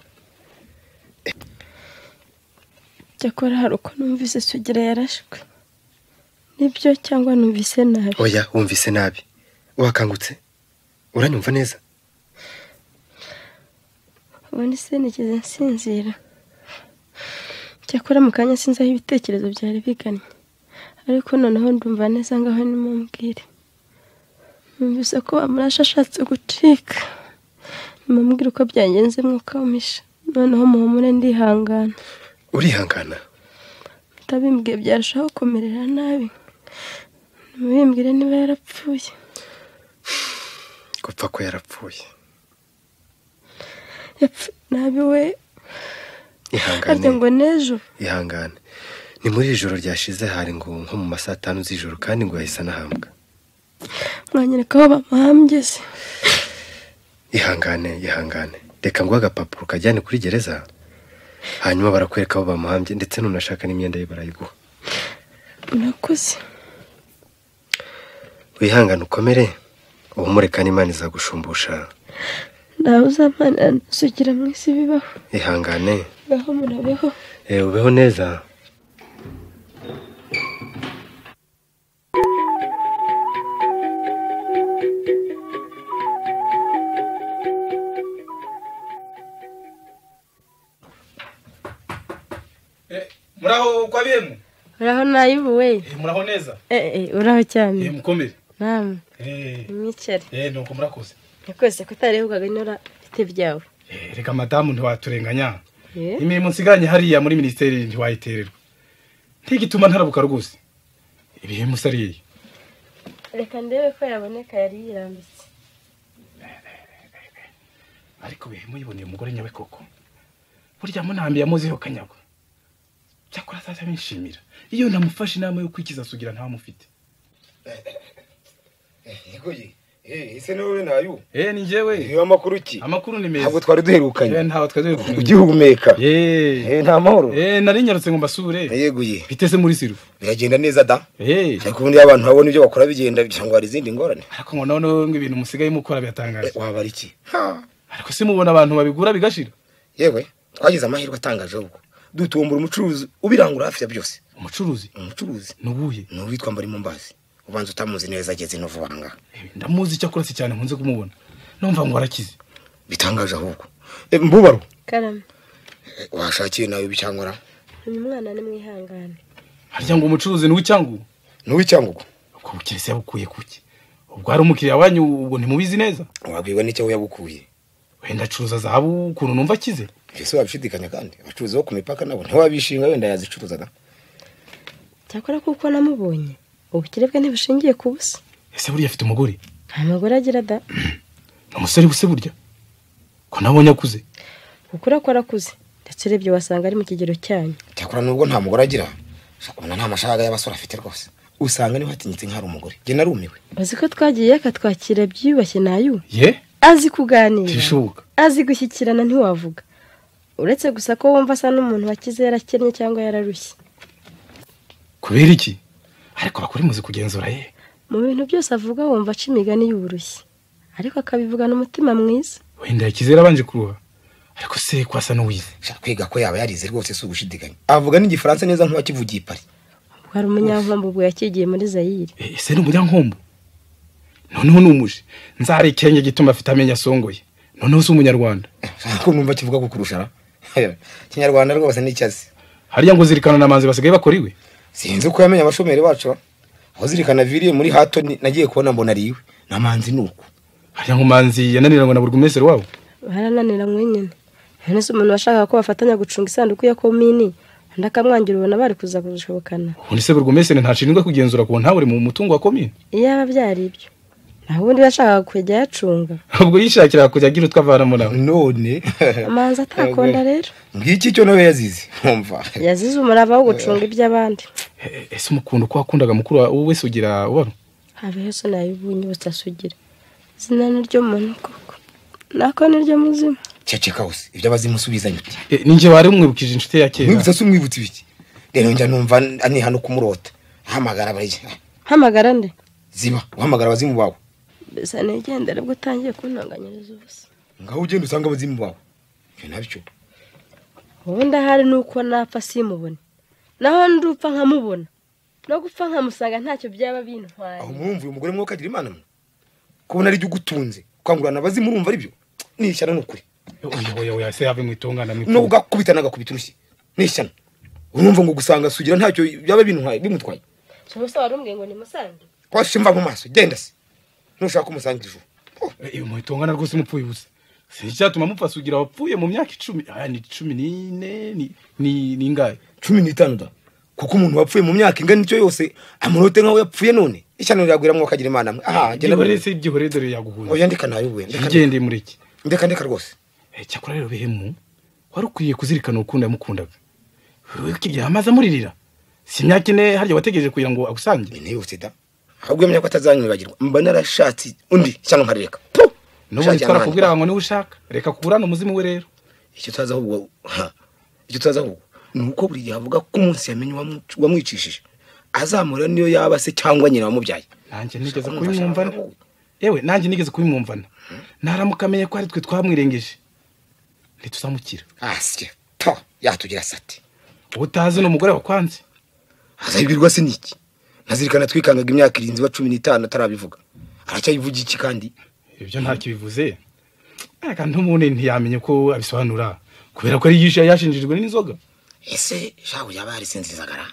cyakora hari uko numvise sugira yarashwe. Ni byo cyangwa numvise nabi? Oya wumvise nabi. Wakangutse? Uranyumva neza? Ubundi se nigeze nsinzira. Cyakora mu kanya sinzi aho ibitekerezo byari bigannye. Ariko noneho ndumva neza ngaho nimumbwire. Numvise ko amaraso ashatse gucika. Nimumubwire uko byagenze mwuka wumisha noneho muhumure ndihangana. Urihangana? Utabimbwiye byarushaho kumerera nabi. Nimubimbwire niba yarapfuye. Gupfa ko yarapfuye. Nabi we. Ihangane. Ngo n'ejo? Ihangane. Ni muri iri joro ryashize hari ngo nko mu ma saa tanu z'ijoro kandi ngo yahise anahambwa. Mwanyereka aho bamuhambye se. Ihangane ihangane. Reka nguhe agapapuro kajyane kuri gereza. Hanyuma barakwereka aho bamuhambye ndetse nunashaka n'imyenda ye barayiguha. Murakoze wihangane ukomere uhumure kandi imana izagushumbusha ntawe uzamanira ntusugira mu isi bibaho. Ihangane. Ngaho murabeho eh, ubeho neza. Muraho kwa biyemu? Uraho nayibuwe muraho neza? Uraho cyane. Mukomere. Namwe Eh, mwicare eh, nuko murakoze yakoze ko utarebukaga inora bite byawe Eh, reka madamu ntiwaturenganya imirimo nsiganye hariya muri minisiteri ntiwayitererwa ntigituma ntarabuka rwose ibihe musariye reka ndebe ko yaboneka yari yirambitse. Ariko bihe muyiboneye umugore nyawe koko? Burya munambi yamuziho kanyagwa. Cyakora azaza bishimira. Iyo namufashe inama yo kwikiza sugira ntamufite ese ni we na yo? Eh ni njyewe. Iyo amakuru ki? Amakuru ni meza. Ntabwo twari duherukanye. Eh ntaho twari duherukanye. Ugihumeka eh. Eh, nta mahoro. Eh nari nyarutse ngo mbasure. Yeguye biteze muri siru biragenda neza da? Eh. Ariko ubundi abantu babona ibyo bakora bigenda cyangwa hari izindi ngorane. Ariko ngo none ngo ibintu musigaye mukora biratangaje. Waba ari iki? Ariko se mubona abantu babigura bigashira. Yewe twagize amahirwe atangaje ahubwo. Dutumbura umucuruzi ubirangura hafi ya byose. Umucuruzi? Umucuruzi. Nubuye ni uwitwa mbarimo mbazi ubanza utamuzi neza ageze ino vuba ngaha Eh, ndamuzi cyakora si cyane nkunze kumubona. Numva ngo arakize. Bitangaje ahubwo. Eh, mbubaro. Karame. Eh, washakiye nawe ibicyangwa uyu mwana ni mwihangane. Harya ngo umucuruzi ni w'icyangugu? Ni uw'icyangugu. Ubwo bukirisi yabukuye kuki? Ubwo hari umukiriya wanyu ubwo ntimubizi neza? Wabwiwe n'icyo yabukuye. Wenda acuruza zahabu ukuntu numva akize. Si wabishidikanya kandi? Abacuruzi bo ku mipaka nabo ntiwabishinga wenda yazicuruzaga? Cyakora kuko namubonye ubukire bwe ntibushingiye ku busa. Ese burya afite umugore? Nta mugore agira da. Ni umusore buse burya. Ko nabonye akuze? Kuko urakora akuze ndetse urebye wasanga ari mu kigero cyanyu. Cyakora nubwo nta mugore agira ubona nta masharaga y'abasore afite rwose. Usanga niba hatinyitse nk'ari umugore. Njye narumiwe. Uzi ko twagiye akatwakira byiyubashye na yo ye? Azi kuganira. Ntibishoboka azi gushyikirana ntiwavuga. Uretse gusa ko wumva asa n'umuntu wakize yarakennye cyangwa yararushye. Kubera iki? Ariko bakora imuzi kugenzura ye. Mu bintu byose avuga wumva aca imigani y'uburushyi. Ariko akabivugana umutima mwiza. Wenda yakize yarabanje kuruha. Ariko se ko asa n'uwize? Kwiga ko yaba yarize rwose si ugushidikanya avuga n'igifaransa neza nk'uwakivugiye i pari ubwo hari umunyankombo ubwo yakigiye muri zayire Eh, ese ni umunyankombo noneho ni umuje. Nzarekenge gituma afite amenyo asongoye. Noneho si umunyarwanda. Ko numva kivuga kukurusha kinyarwanda rwose n'icyazi hariya ngo zirikana na manzi basigaye bakora iwe. Sinzi uko yamenye abashomeri bacu aho zirikana viriye muri hato ni- nagiye kubona mbona ari we namanzi ni uko. Hariya ngo manzi yananiranywe na burugumeseri wabo? Barananira nyine none se umuntu washakaga ko bafatanya gucunga isanduku ya komini undi akamwangira ubona bari kuza kurushobokana ubundi se burugumeseri ntashinzwe kugenzura ku ntabure mu mutungo wa komine iyo aba byari ibyo? Naho ubundi yashakaga kujya ayacunga. Ubwo yishakira kujya agira utwo avanamo nawe none. Amanzi atakonda rero. Ngiki cyo nawe yazize? Nkumva yazize umurava wo gucunga iby'abandi. Ese umukunda uko wakundaga mukuru wawe wese ugira ubaro habeho so nayibunye butasugira izina ni ryo muntu koko. Nako ni ryo muzima. Ceceka hose ibyo abazimu usubizanye uti Eh, ninjye wari umwibukije inshuti ya kera. Mwibutsa se umwibutsa ibiki? Rero njya numva aniha no kumurota. Hamagara abarya hamagara nde? Ziba uhamagara abazimu bawe. Mbese nigendere bwo utangiye kuntanganyiriza ubusa. Ngaho ugenda usanga abazimu bawe. Ibyo na byo. Ubundi ahari ni uko napfa simubone naho ndupfa nkamubona. No gupfa nkamusanga ntacyo byaba bintwaye. Aho murumva uyu mugore mwuka agira imana mwe? Kubona ari ugutunze. Kwangurana abazimu urumva ari byo? Ni ishyano ni ukuri. Oya se have mwitungana no mwitungana ugakubita nagakubita urushyi. Ni ishyano. Urumva ngo gusanga sugira ntacyo byaba bintwaye bimutwaye. Cyangwa se wari umbwiye ngo nimusange kwashe mva mu maso. Genda se. Nushaka umusangira ijuru. Iyo mwitungana rwose mupfuye ubusa. Icyatuma mupfa sugira wapfuye mu myaka icumi. Ni cumi n'ine ni ingahe cumi n'itanu da. Kuko umuntu wapfuye mu myaka ingana icyo yose amurote nkaho yapfuye none. Ishyano riragwira mwuka agira imana. Mwe aha genda igihore se igihore dore yaguhunze. Oya ndeka na yo we ndeka muri iki ndeka ndeka rwose. Eh, cyakora rero bihemu wari ukwiye kuzirikana urukundo yamukundaga. Igihe amaze amuririra. Si imyaka ine harya wategereje kugira ngo agusange? Ni yose da. Ahubwo yamenya ko atazanyibagirwa mba narashatse undi ishyano nkarireka Puh! N'ubundi twarakubwira ngo ni we ushaka reka kuburana umuzimu we rero icyo utazi ahubwo ha icyo utazi ahubwo ni uko buri gihe avuga ko umunsi yamenye uwamu- wamwicishije. Azamura niyo yaba se cyangwa nyina wamubyaye. Nanjye nigeze kubimwumvana. yewe nanjye nigeze kubimwumvana. Naramuka amenye ko ari twe twamwirengeje. Ntituzamukira asye to yatugira sati utazi ni umugore wakwanze. Azabibwirwa se niki ntazirikana twikangaga imyaka irindwi wa cumi n'itanu atarabivuga. Aracyayivuga iki kandi? Ibyo ntacyo bivuze. N'ubundi ntiyamenye ko abisobanura kubera ko ari yishe yashinjijwe n'inzoga. Ese shabu yaba yarisinzizagara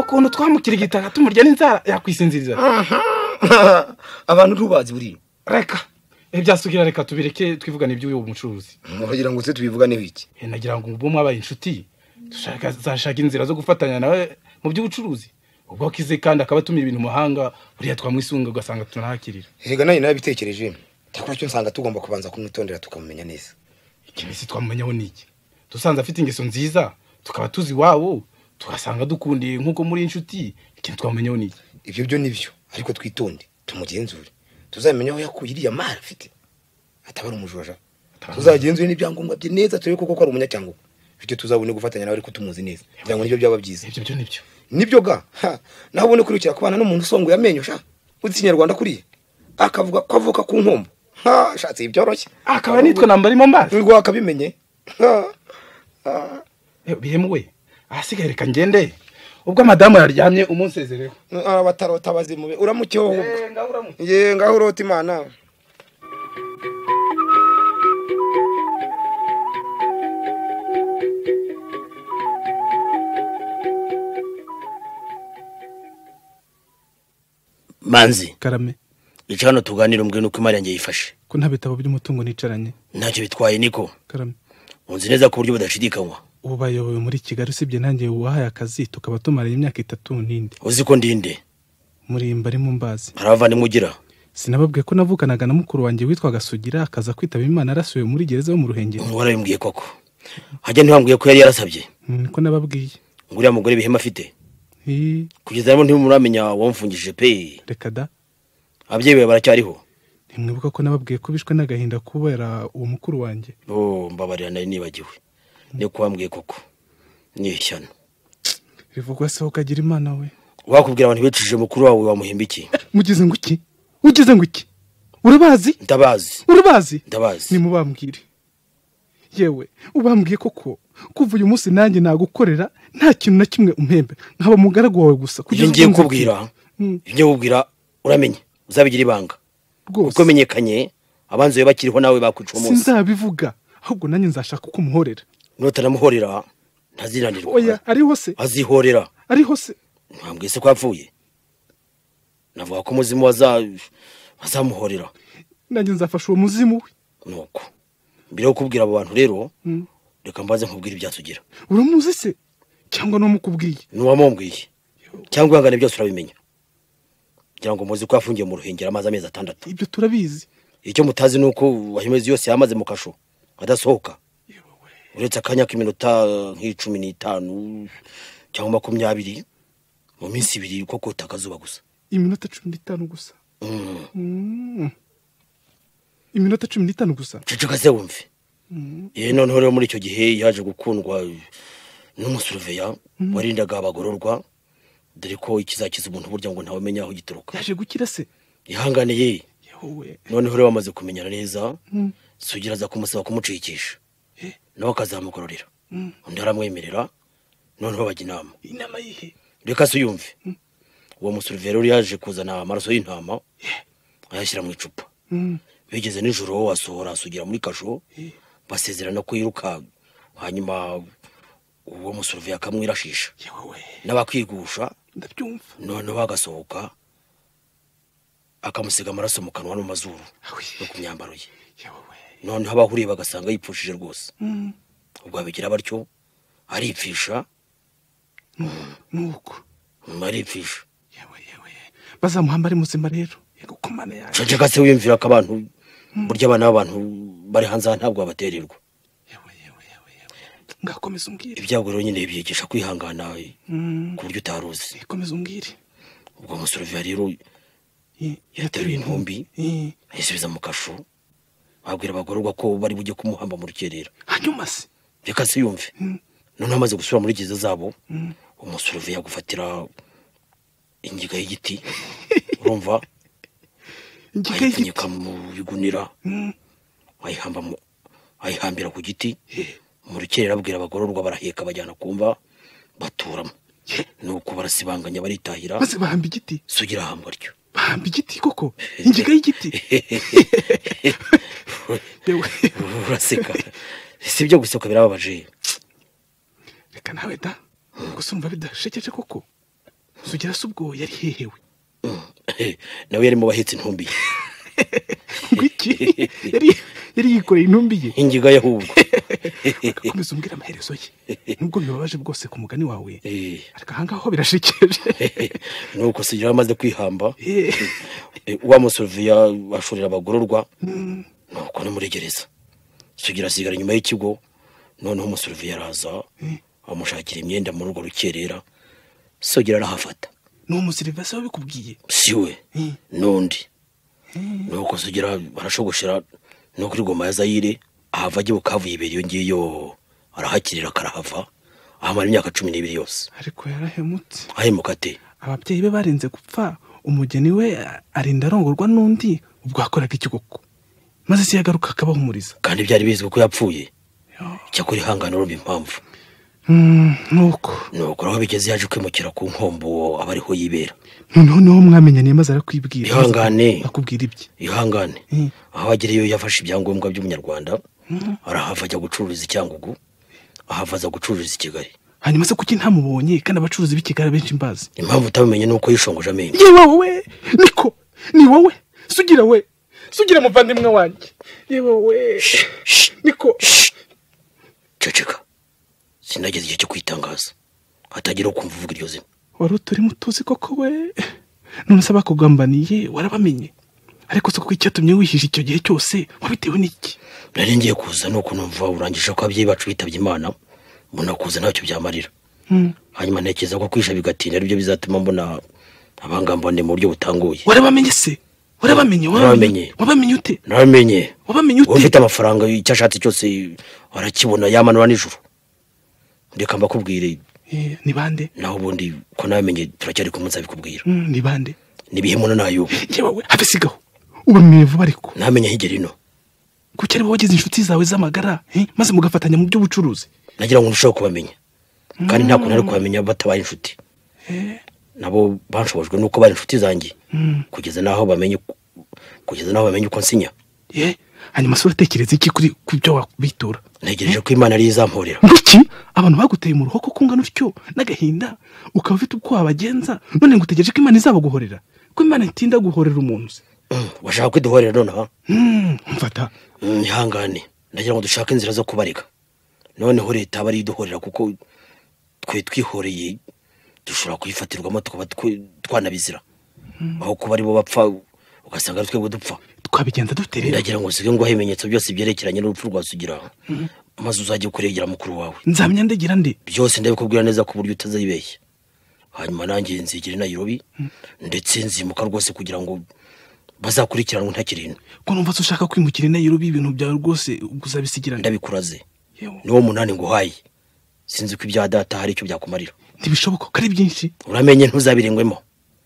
ukuntu twamukira igitaka tumurya n'inzara yakwisinziriza. Abantu ntubazi buriya. Reka ibyasugira reka tubireke twivugane iby'uyu mucuruzi. Mugira ngo se tubivuganeho iki Eh, nagira ngo ubwo mwabaye inshuti dushaka zashaka inzira zo gufatanya nawe mu by'ubucuruzi. Ubwo akize kandi akaba atumira ibintu mahanga buriya twamwisunga ugasanga tunahakirira. Erega nanjye narabitekereje cyakora cyo nsanga tugomba kubanza kumwitondera tukamumenya neza. Iki si twamumenyaho ni iki? Dusanze afite ingeso nziza tukaba tuzi iwabo tugasanga dukundiye nk'uko muri inshuti. Ikintu twamumenyaho ni iki? Ibyo byo ni byo ariko twitonde tumugenzure. Tuzamenye aho yakuye iriya mari afite. Ataba ari umujoja tuzagenzure n'ibyangombwa bye neza turebe koko ko ari umunyacyangugu. Bityo tuzabone gufatanya nawe ariko tumuzi neza. Kugira ngo ni byo byaba byiza. Ibyo byo ni byo. Ni byo ga? Naho ubone kurikira kubana n'umuntu usongoye amenyo sha? Uzi ikinyarwanda kuriye akavuga ko avuka ku nkombo ha shatse ibyoroshye. Akaba nitwe namba arimo mbazi nirwo wakabimenye. Eh, bihemuwe ahasigaye reka ngende. Ubwo madamu yaryamye umunsezereho abatarota bazimu be uramukeho ahubwo ye ngaho urota imana manzi. Karame. Ica hano tuganire umbwira uko imari yanjye yifashe. Ko nta bitabo by'umutungo nicaranye. Ntacyo bitwaye niko. Karame. Unzi neza ku buryo budashidikanywa. Ubu bayobowe muri kigali usibye nanjye wahaye akazi tukaba tumaranye imyaka itatu n'indi. Uzi ko ndinde murimba ari mu mbazi. Hari abavandimwe ugira sinababwiye ko navuganaga na mukuru wanjye witwaga sugira akaza kwitaba imana arasuye muri gereza yo mu ruhengeri. Warabimbwiye koko. Hajya ntiwambwiye ko yari yarasabye? Mm, niko nababwiye. Ngo uriya mugore bihema afite? Kugeza rero ntimuramenya wamufungishije pe. Reka da. Ababyeyi bawe baracyariho? Ntimwibuka ko nababwiye ko bishwe n'agahinda kubera uwo mukuru wanjye? Oh mbabarira nari nibagiwe. Niko wambwiye koko. Ni ishyano. Bivugwa se ukagira imana we? Wakubwira abantu bicishije mukuru wawe wamuhimba iki? Mugize ngo iki? Ugize ngo iki? Urabazi? Ndabazi. Urabazi? Ndabazi. Nimubambwire. Yewe ubambwiye koko? Kuva uyu munsi nanjye nagukorera nta kintu na kimwe umpembe. Nkaba umugaragu wawe gusa. Kugeza ngiye kukubwira Mm, ibyo ngiye kukubwira uramenye. Uzabigira ibanga. Rwose. Uko menyekanye abanzi bakiriho nawe bakwica uwo munsi. Sinzabivuga ahubwo nanjye nzashaka uko umuhorera. Nutanamuhorera ntaziranirwa. Oya ariho se? Azihorera. Ariho se? Ntambwiye se ko yapfuye navuga ko umuzimu waza azamuhorera nanjye nzafasha uwo muzimu we. Nuko. Mbere yo kubwira abo bantu rero Mm. Reka mbaze nkubwire ibyatugira uramuzi se? Cyangwa n'umukubwiye nuwamumbwiye cyangwa ihangane byose urabimenya kugira ngo muzi ko yafungiye mu ruhengeri amaze amezi atandatu. Ibyo turabizi. Icyo mutazi ni uko wahimezi yose yamaze mu kasho adasohoka. Uretse akanya k'iminota nk'icumi n'itanu cyangwa makumyabiri mu minsi ibiri ko kota akazuba gusa. Iminota cumi n'itanu gusa. Mm. Mm. iminota cumi n'itanu gusa. Ceceka se wumve. Ye noneho rero muri icyo gihe yaje gukundwa n'umusuruveya warindaga abagororwa dore ko ikizakiza umuntu burya ngo ntawamenya aho gituruka. Yaje gukira se? Ihangane. Ye yewe noneho rero bamaze kumenyana neza Mm. sugira aza kumusaba kumucikisha. Eh. nawe akazamugororera. Mm. undi aramwemerera noneho bajya inama. Inama yihe reka se uyumve uwo musuriveri yari yaje kuzana amaraso y'intama ayashyira mu icupa. Bigeze nijoro asohora asugira muri kasho. Basezerana ko yiruka hanyuma uwo musuriveri akamwirashisha n'abakwigusha ndabyumva. noneho agasohoka akamusiga amaraso mu kanwa no mu mazuru no ku myambaro ye. Noneho abahuriye bagasanga yipfushije rwose. Ubwo babigira batyo aripfisha. Nuko mm, aripfisha. Bazamuhamba ari muzima rero. Yego ku mana yawe ceceka se wiyumvira ko abantu burya abana b'abantu bari hanze aha ntabwo babatererwa. Ngakomeza umbwire. Ibyago rero nyine byigisha kwihangana ku buryo utaruzi. Komeza umbwire. Ubwo musuriveri rero yateruye intumbi ayisubiza mu kasho. Babwira abagororwa ko bari bujye kumuhamba mu rukerera. Hanyuma se? Reka se yumve noneho amaze gusubira muri gereza zabo umusuruve yagufatira ingiga y'igiti urumva? Ayipfunyika mu bigunira. Ayihambira ku giti. Mu rukerera abwira abagororwa baraheka bajyana kumva baturamo. Nuko barasibanganya baritahira. Maze bahamba igiti. Sugira ahambwa ryo bahamba igiti koko? Ingiga y'igiti. Uraseka. Si ibyo guseka birababaje. Reka nawe da. Gusa urumva bidashekeje koko? Sugira se ubwo yari hehewe. Nawe yarimo bahetse intumbi. Yari yari yikoreye intumbi ye. Ingiga y'ahubwo komeza umbwire amaherezo ye. Nubwo bibabaje bwose ku mugani wawe Eh, ariko ahangaha ho birashekeje nuko sugira amaze kwihamba. Eh, Eh, wa musuruviya ashorera abagororwa. Nuko ni muri gereza sugira asigara inyuma y'ikigo. Noneho umusuruviya araza amushakira imyenda muri urwo rukerera. Sugira arahafata. Ni umusirivasi wabikubwiye? Si we. Eh. n'undi. Nuko sugira arashogoshera no kuri goma ya zayire ahava ajya bukavu yibera iyo ngiyo arahakirira akarahava ahamara imyaka cumi n'ibiri yose. Ariko yarahemutse. Ahemuka ate? Ababyeyi be barinze gupfa umugeni we arinda arongorwa n'undi ubwo yakoraga iki koko maze se yagaruka akabahumuriza. Kandi byari bizwi ko yapfuye? Cyakora ihangane urumva impamvu. Mm, nuko. Nuko aho bigeze yaje kwimukira ku nkombo aba ariho yibera. Noneho ni ho mwamenyaniye maze arakwibwira. Ihangane. akubwira ibye. Ihangane. Mm. aho agereyo yafashe ibyangombwa by'umunyarwanda arahava ajya gucururiza icyangugu ahava aza gucururiza i kigali. Hanyuma se kuki ntamubonye? Kandi abacuruzi b'i kigali benshi mbazi. Impamvu utabimenye ni uko yishongoje amenyo. Yewe wowe! Niko! Ni wowe! Sugira we! Sugira muvandimwe wanjye! Yewe we niko! ceceka. Sinageze igihe cyo kwitangaza. Hatagira ukumva uvuga iryo zina. Wari uturimo tuzi koko we? None se abakugambaniye warabamenye. Ariko se kuko icyatumye wihisha icyo gihe cyose wabitewe n'iki? Nari ngiye kuza nuko numva urangije ko ababyeyi bacu bitabye imana mbona kuza ntacyo byamarira. Hanyuma ntekereza ko kwisha bigatinda ari byo bizatuma mbona abangambane mu buryo butanguye. Warabamenye se? Warabamenye? Wabamenye ute? Naramenye. Wabamenye ute? Ufite amafaranga icyo ashatse cyose arakibona yamanura nijoro reka mbakubwire ni bande? Naho ubundi ko namenye turacyari kumwe nzabikubwira Mm, ni bande? Nibihemuna na yo yewe we habe sigaho? Ubamenye vuba ariko namenye higera ino. Kuki ari wowe wagize inshuti zawe z'amagara eh, maze mugafatanya mu by'ubucuruzi. Nagira ngo ndusheho kubamenya. Kandi nta kuntu ari kubamenya batabaye inshuti. Nabo banshobojwe nuko bari inshuti zanjye. Kugeza n'aho bamenye kugeza n'aho bamenye uko nsinya. Hanyuma se uratekereza iki kuri ku byo wabitura ntegereje ko imana ariyo izamporera. Ngiki abantu baguteye mu ruhoko kungana utyo n'agahinda ukaba ufite uko wabagenza none ngo utegereje ko imana izabaguhorera? Ko imana itinda guhorera umuntu se? Mm, bashaka kwiduhorera nonaha? Mm, mfata. Mm, ihangane. Ndagira ngo dushake inzira zo kubareka. Noneho leta aba ariyo iduhorera kuko twe twihoreye dushobora kuyifatirwamo tukaba twanabizira. Aho kuba ari bo bapfa ugasanga ari twebwe dupfa. Twabigenza dute rero? Ndagira ngo usige nguhaho ibimenyetso byose byerekeranye n'urupfu rwa sugira maze uzajye kuregera mukuru wawe. Nzamenya ndegera ndi byose ndabikubwira neza ku buryo utazibeshya hanyuma nanjye nzigire i Nairobi ndetse nzimuka rwose kugira ngo bazakurikiranwe ntakiri ino. Ko numva se ushaka kwimukira i Nairobi ibintu byawe rwose uzabisigira ndabikuraze niwo munani nguhaye. Sinzi ko ibya data hari icyo byakumarira. Ntibishoboka ko ari byinshi. Uramenye ntuzabirengwemo.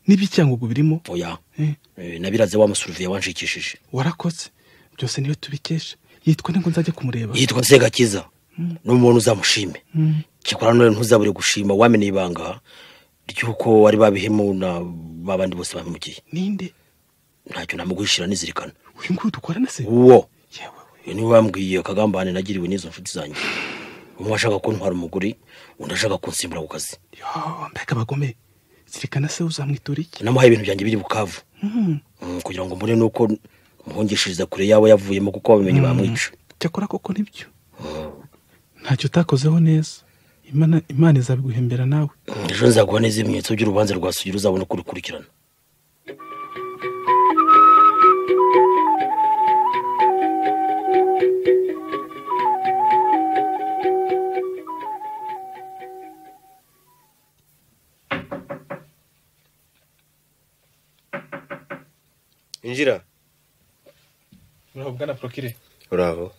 N'iby'icyangugu birimo? Oya. Eh, Eh, nabiraze wa musuruviye wanshikishije. Warakoze byose ni we tubikesha. Yitwa ngo nzajya kumureba? Yitwa Segakiza n'umuntu uzamushime. Cyakora none ntuzabure gushima. Wamenye ibanga ry'uko wari babihemu na babandi bose bamugiye ninde? Ntacyo namuguhishira nizirikana. Uyu nguyu dukorana se? Uwo. Niwe wambwiye akagambane nagiriwe n'izo nshuti zanjye. Umwe ashaka kuntwara umugore undi ashaka kunsimbura ku kazi. Yo mbega abagome. Zirikana se uzamwitura iki namuhaye ibintu byanjye biri bukavu. Mhm. Mm, kugira ngo mbone nuko muhungishiriza kure yabo yavuyemo kuko babimenye bamwica cyakora koko ni byo. Ntacyo utakozeho neza. Imana imana izabiguhembera nawe. Mm, ejo nzaguha neza ibimenyetso by'urubanza rwa sugira uzabona uko urukurikirana. Injira uraho bwana porokire uraho.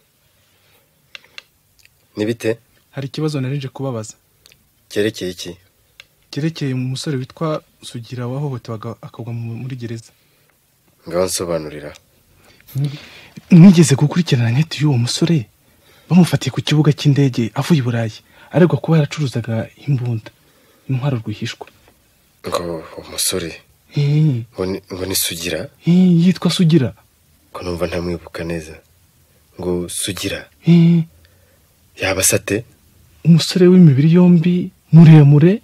Ni bite? Hari ikibazo narinje kubabaza. Cyerekeye iki? Cyerekeye umusore witwa sugira wahohotewaga akagwa mu- muri gereza. Ngaho nsobanurira mwigeze gukurikirana nketi y'uwo musore bamufatiye ku kibuga cy'indege avuye i burayi. Aregwa kuba yaracuruzaga imbunda intwaro rwihishwa. Ngo umusore Eh, ngo ni- ngo ni sugira. Eh, yitwa sugira. Ko numva ntamwibuka neza. Ngo sugira. Eh, yaba asate umusore w'imibiri yombi muremure.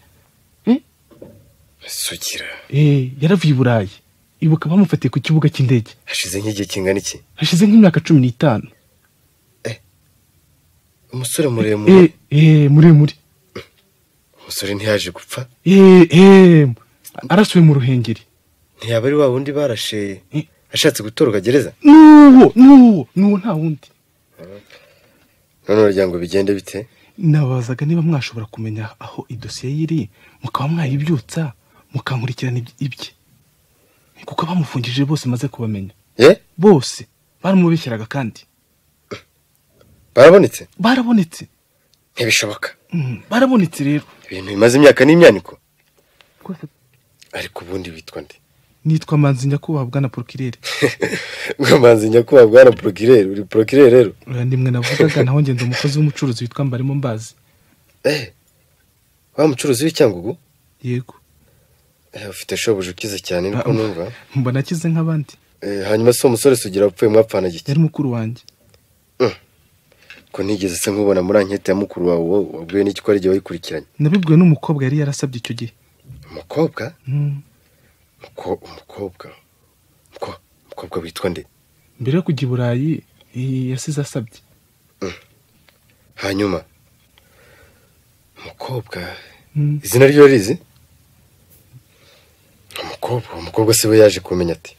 Sugira. Eh, yaravuye i burayi. Ibuka bamufatiye ku kibuga cy'indege. Hashize nk'igihe kingana iki? Hashize nk'imyaka cumi n'itanu. Umusore muremure. Eh, eh, muremure. Umusore ntiyaje gupfa? Eh, eh, arasuwe mu ruhengeri ntiyaba ari wa wundi barashe Eh. ashatse gutoroka gereza. N'uwo n'uwo n'uwo nta wundi. None uragira ngo bigende bite? Nabazaga niba mwashobora kumenya aho idosiye ye iri mukaba mwayibyutsa mukankurikirana iby- ibye. Kuko abamufungishije bose maze kubamenya. Ye bose. Baramubeshyeraga kandi. Barabonetse? Barabonetse. Ntibishoboka. Mm, barabonetse rero. Ibintu bimaze imyaka n'imyaniko. Ariko ubundi witwa nde? Nitwa manzi nyakubahwa bwana porokirere ngo manzi nyakubahwa bwana porokirere uri porokirere rero? Uriya ndimwe navugaga naho ngenda umukozi w'umucuruzi witwa mbarimo mbazi. Eh wa mucuruzi w'icyangugu? Yego. Eh, ufite shobuja ukize cyane niko Ah, numva. mbona akize nk'abandi. Eh, hanyuma si umusore sugira wapfuye mwapfana gike yari mukuru wanjye. Ko nigeze se nkubona muri ankete ya mukuru wawe wabwiwe n'iki ko ari igihe wayikurikiranye? Nabibwiwe n'umukobwa yari yarasabye icyo gihe. Umukobwa? Mm, Muko- umukobwa. Muko- umukobwa witwa nde? Mbere yo kujya i burayi eh, yasize asabye. Hanyuma umukobwa Mm, izina ryo rizi? Umukobwa umukobwa se we yaje kumenya ati.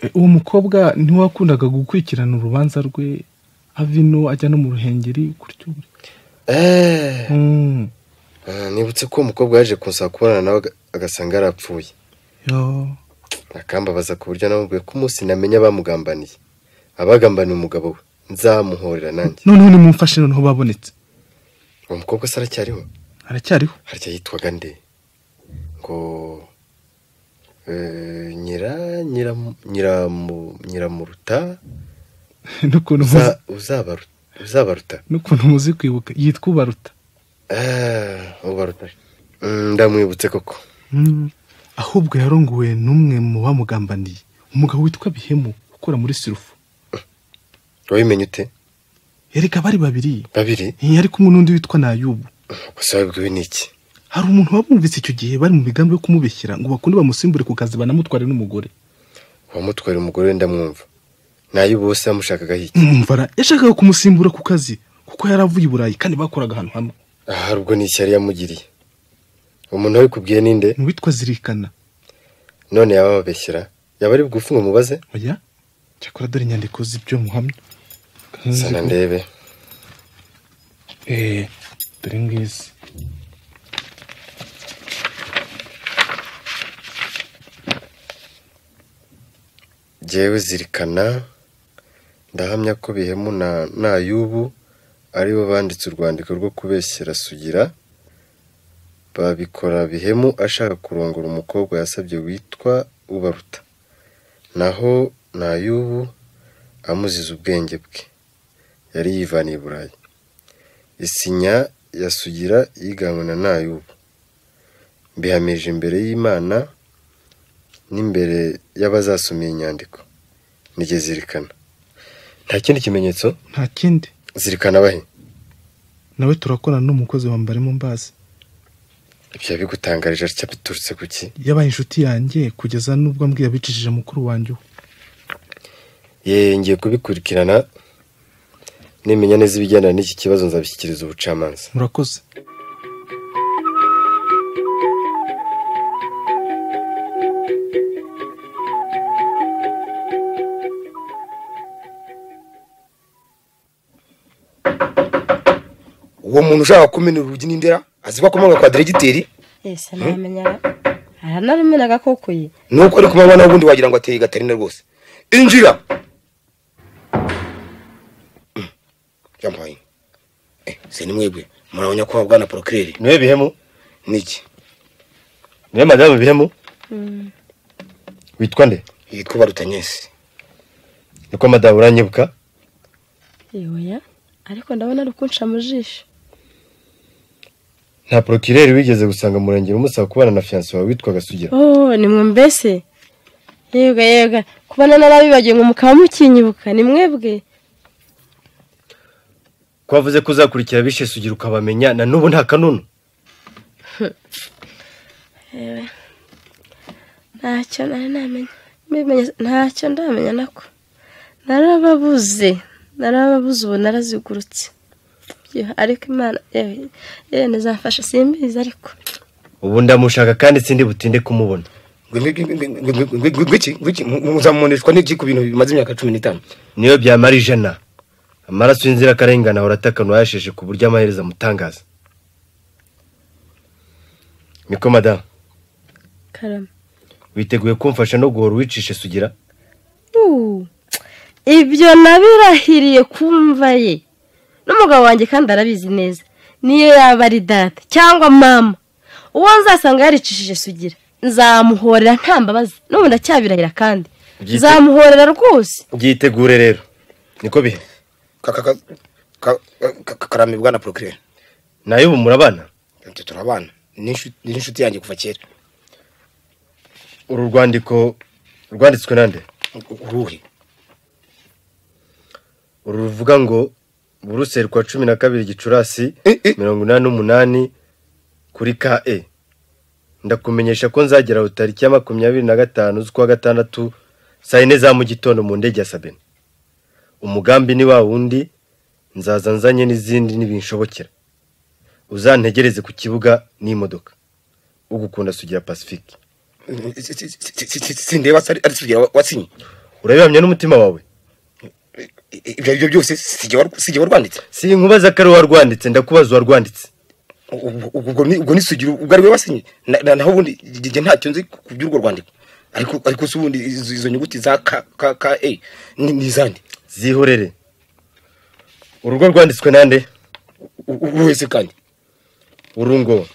Eh, uwo mukobwa ni we wakundaga gukurikirana urubanza rwe ava ino ajya no mu ruhengeri gutyo eee Mm, nibutse ko umukobwa yaje kunsaba kubonana nawe agasanga yarapfuye yo. Akambabaza ku buryo namubwiye ko umunsi namenya bamugambaniye abagambaniye umugabo we. Nzamuhorera nanjye. Noneho nimumfashe noneho babonetse uwo mukobwa se aracyariho? Aracyariho harya yitwaga nde? Ngo eh, nyira nyiramu- nyiramu- nyiramuruta. N'ukuntu uzabaruta. N'ukuntu muzi kwibuka. Yitwa ubaruta. Ah, ubaruta. Mm, ndamwibutse koko. Ahubwo yarongowe n'umwe mu bamugambaniye. Umugabo witwa bihemu ukora muri sirufu. Wabimenye ute? Erega bari babiri. Babiri? Yari kumwe n'undi witwa nayubu. Gusa wabibwiwe n'iki hari umuntu wabumvise icyo gihe bari mu migambi yo kumubeshyira ngo bakunde bamusimbure ku kazi banamutware n'umugore. Wamutwara umugore we ndamwumva na yo bose yamushakagaho iki? Mwumvara yashakaga kumusimbura ku kazi kuko yari avuye i burayi kandi bakoraga ahantu hamwe. Ahari ubwo ni ishyari yamugiriye? Umuntu wabikubwiye ninde witwa zirikana. None yaba ababeshyera yaba ari bugufi ngo mubaze? Oya cyakora dore inyandiko z'ibyo muhamya. Sana ndebe. Eh, dore ngizi jyewe zirikana ndahamya ko bihemu na nayubu ari bo banditse urwandiko rwo kubeshyera sugira. Babikora bihemu ashaka kurongora umukobwa yasabye witwa ubaruta. Naho nayubu amuziza ubwenge bwe. Yari yivaniye i burayi. Isinya ya sugira yiganywe na nayubu. Mbihamije imbere y'imana n'imbere y'abazasoma iyi nyandiko. Nijye zirikana. Nta kindi kimenyetso? Nta kindi. Zirikana bahe? Nawe turakorana n'umukozi wa mbarimo mbazi. Ibyo bigutangarije atya biturutse ku ki yabaye inshuti yanjye kugeza n'ubwo ambwiye abicishije mukuru wanjye ye ngiye kubikurikirana nimenya neza ibigendana n'iki kibazo nzabishyikiriza ubucamanza. Murakoze. Uwo muntu ushaka kumenera urugi n'indera? Azi ko akomoka kwa diregiteri ese ntamenya aranarumenaga koko ye nuko ari ku manywa n'ubundi wagira ngo ateye gatarina rwose. Injira! Mm. yampaye Eh, se ni mwebwe. Murabona ko bwana porokireri ni we bihemu? Niki? Niwe madamu bihemu? Witwa nde? Yitwa barutanyesi niko madamu uranyibuka yoya. Ariko ndabona ari ukunca mu jisho nta porokireri wigeze gusanga murengera umusaba kubana na fiyanse wawe witwaga sugira oh ni mbese? Yega yega kubona narabibagiwe ngo mukaba mukinyibuka ni mwebwe. Ko wavuze ko uzakurikira bishe sugira ukabamenya na n'ubu nta kanunu. Ntacyo nari namenya. Ntacyo ndamenya nako. Narababuze. Narababuze ubu narazigurutse. Yo, ariko imana yewe ntizafasha simbizi ariko ubu ndamushaka kandi sindi butinde kumubona ngwiki ngwiki muzamumoneshwa n'iki ku bintu bimaze imyaka cumi n'itanu niyo byamara ijana amaraso y'inzirakarengane ahora atakana uwayasheshe ku buryo amaherezo amutangaza niko madamu karama witeguye kumfasha no guhora uwicishe sugira Uh, ibyo nabirahiriye kumva ye n'umugabo wanjye kandi arabizi neza. Niyo yaba ari data cyangwa mama. Uwo nzasanga yaricishije sugira. Nzamuhorera nta mbabazi n'ubu ndacyabirahira kandi. Nzamuhorera rwose. Byitegure rero. Niko bihe karame bwana porokireri na yo ubu murabana turabana ni inshuti yanjye kuva kera. Uru rwandiko rwanditswe nande? Uruhe uru ruvuga ngo buruseli kwa cumi na kabiri gicurasi Eh, eh. mirongo inani n'umunani kuri ka e ndakumenyesha ko nzagera tariki ya makumyabiri na gatanu z'ukwa gatandatu saa yine za mu gitondo mu ndege ya sabine umugambi ni wa wundi nzaza nzanye n'izindi nibinshobokera uzantegereze ku kibuga n'imodoka ugukunda sugira pacifique Si- si- si- si- si- sindeba se ari ari sugira wa- wasinye urabihamya n'umutima wawe ibyo ari byo byose war- sijye warwanditse si nkubaza ko ari warwanditse ndakubaza uwarwanditse Ubwo- ni- sugira ubwo ari we wasinye? Na- na- naho ubundi njye ntacyo nzi ku by'urwo rwandiko. Ariko si ubundi izo nyuguti za ka ka ka e ni izandi. Zihorere. Urugo rwanditswe nande wese kandi? Urungo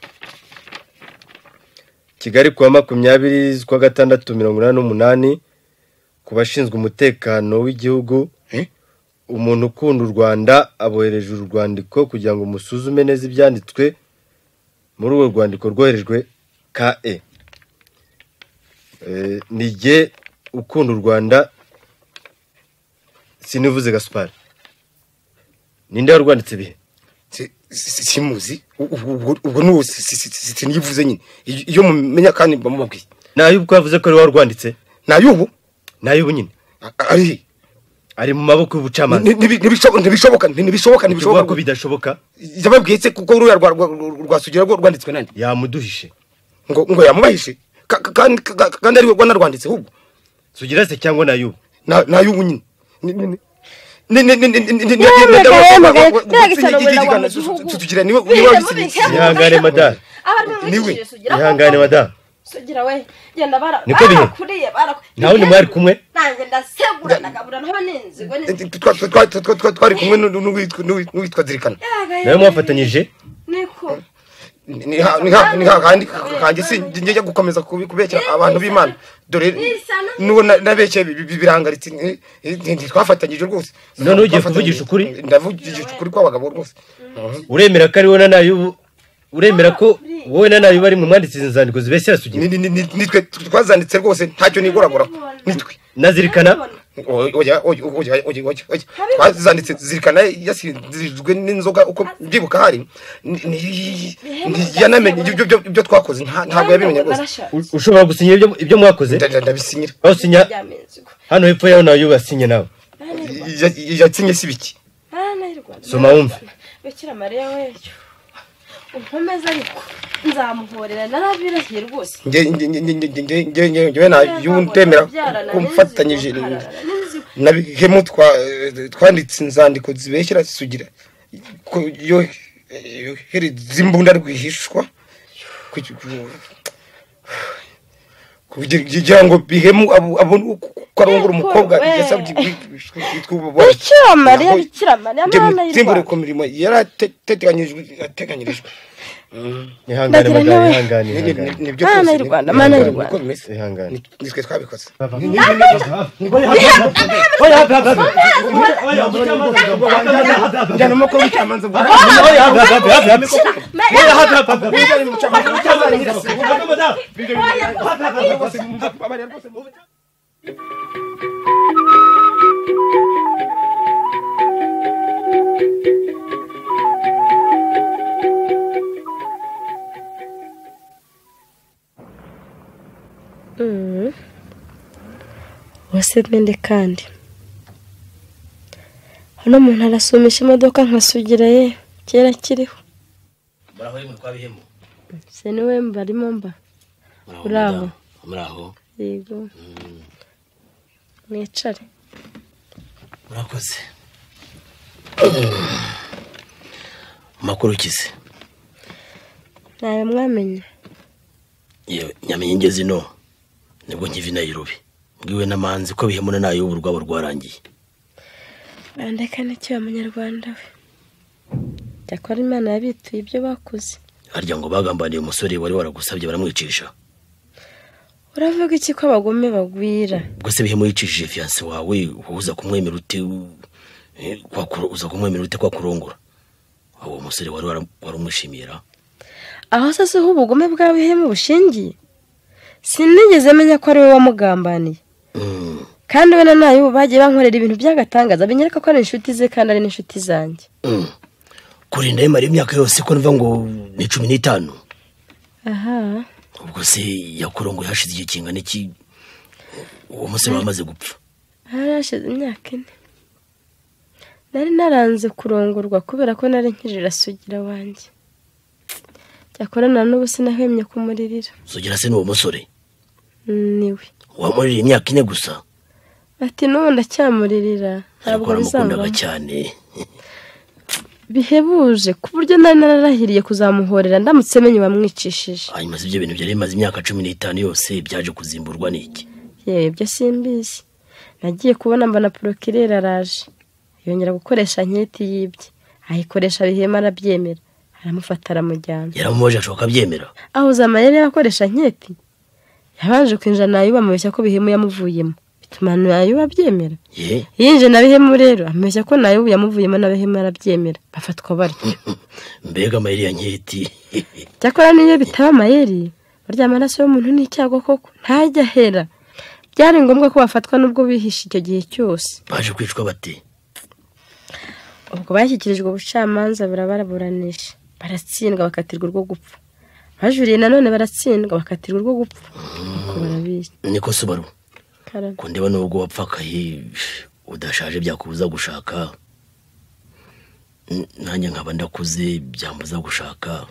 kigali kuwa makumyabiri z'ukwa gatandatu mirongo inani n'umunani ku bashinzwe umutekano w'igihugu? Umuntu ukunda u rwanda abohereje uru rwandiko kugira ngo musuzume neza ibyanditswe muri urwo rwandiko rwoherejwe ka e. Eh, ni jye ukunda u rwanda? Sinivuze gaspari ninde warwanditse bihe Si- si- si- simuzi. Ubwo ni uwo si- si- si- si- siniyivuze nyine. Iyo mumenya kandi mba mubabwiye na yo ubwo yavuze ko ari wowe warwanditse? Nayubu na yo ubu nyine. Ari ari mu maboko y'ubucamanza ntibishoboka ntibishoboka ntibishoboka ko bidashoboka yababwiye se kuko ruriya rwasugira rwo rwanditswe nande yamuduhishe ngo ngo yamubahishe kandi ari we rwanarwanditse ahubwo sugira se cyangwa na yo nay'ubu nyine ihangane madame ihangane madame sugira we genda bara Niko bihe. barakuriye nawe ni mwari kumwe? Nanjye ndasegura ndagabura twa- twa- twari kumwe n'u- n'uwitwa n'uwi- n'uwitwa zirikana nawe mwafatanyije? Ni ha- ni ha- ni hahandi kanjye si njya gukomeza kubeshya abantu b'imana. Dore n'uwo na- nabeshye bi- bi- birangaritse ntitwafatanyije rwose. None ugiye kuvugisha ukuri? ndavugisha ukuri kw'abagabo rwose. Uremera ko ari wowe na na yo ubu. Uremera ko wowe na nabi bari mu mwanditsi izi nzandiko zibeshyira sugira Ni- ni- ni- nitwe twazanditse rwose ntacyo nigoragora. Nitwe. nazirikana. Oya oya oya oya oya oya. Twazanditse zirikana yasirijwe n'inzoga uko mbyibuka hari. Ni- ni- ni- yanamenye ibyo- ibyo- ibyo twakoze nta- ntabwo yabimenye rwose. Ushobora gusinya ibyo ibyo mwakoze? Nda- nda- ndabisinyira. Aho usinya hano hepfo yaho nawe yasinye nawe. Ya- yasinye si biki? Soma wumve bikira mariya weyo nkomeze ariko nzamuhorera narabirahiye rwose ngewe na yo ndemera ko mfatanyije na bihemu twanditse inzandiko zibeshyira sugira yohereza imbunda rwihishwa kugira ngo bihemu abone uko arongora umukobwa yasabye bitwububona bikira mariya bikira mariya mwana y'imana. Yari ateganyirijwe. ihangane muganga ihangane mana y'u rwanda mana y'u rwanda ihangane nitwe twabikoze njyana umukuru w'icamanza Thank you. Mende kandi. Hano umuntu arasumisha imodoka nkasugira ye kera kiriho. Muraho yemwe kwa bihemu se ni we mbarimo mba muraho muraho. Yego. Mwicare. Murakoze. Makuru ukize ntayo mwamenye. Yewe nyamenye ngeze ino ni bwo nkiva i mbwiwe n'amanzi ko bihemu na na yo ubu rwabo rwarangiye bandeka n'icyo abanyarwanda we cyakora imana yabituye ibyo bakoze. Harya ngo bagambaniye umusore wari waragusabye baramwicisha? Uravuga iki ko abagome bagwira? Ubwo se bihemu yicishije fiyanse wawe uza kumwemera ute? Eh, uza kumwemera ute kwa kurongora? Uwo musore wari wara- wari umushimiye ra aho se siho ubugome bwa bihemu bushingiye? Sinigeze menya ko ari we wamugambaniye. Kandi we na na yo bagiye bankorera ibintu by'agatangaza binyereka ko ari inshuti ze kandi ari n'inshuti zanjye. Mm. kurinda yemara imyaka yose ko numva ngo ni cumi n'itanu. Aha. Ubwo se yakurongoye hashize igihe kingana iki uwo musore wamaze gupfa. Hari hashize imyaka ine. Nari naranze kurongorwa kubera ko nari nkirira sugira wanjye. Cyakora na n'ubu sinahwemye kumuririra. Sugira se n'uwo musore? Niwe wamuririye imyaka ine gusa. Ati n'ubu ndacyamuririra. Ntabwo bizavaho cyane. Bihebuje. Ku buryo nari nararahiriye kuzamuhorera ndamutse menye wamwicishije hanyuma si ibyo bintu byari bimaze imyaka cumi n'itanu yose byaje kuzimburwa n'iki yewe ibyo simbizi. Nagiye kubona mbona porokirere araje yongera gukoresha nketi yibye. Ayikoresha bihema arabyemera. Aramufata aramujyana. Yaramubaje ashobora akabyemera? Ahuza amayeri y'abakoresha nketi. Yabanje kwinjira nayuba amubeshya ko bihemu yamuvuyemo. Bituma nayuba abyemera. Ye. Yinje na bihemu rero amubeshya ko nayuba yamuvuyemo na bihemu arabyemera bafatwa batyo. Mbega amayeri ya nketi. Cyakora niyo bitaba amayeri barya amaraso y'umuntu ni icyago koko? Ntajya ahera. Byari ngombwa ko bafatwa n'ubwo bihishe icyo gihe cyose. Baje kwicwa bate ubwo bashyikirijwe ubucamanza burabaraburanisha baratsindwa bakatirwa urwo gupfa. Bajuriye nanone baratsindwa bakatirwa urwo gupfa. Nuko barabizi. Niko subaru ko ndeba nubwo wapfakaye udashaje byakubuza gushaka nanjye nkaba ndakuze byambuza gushaka.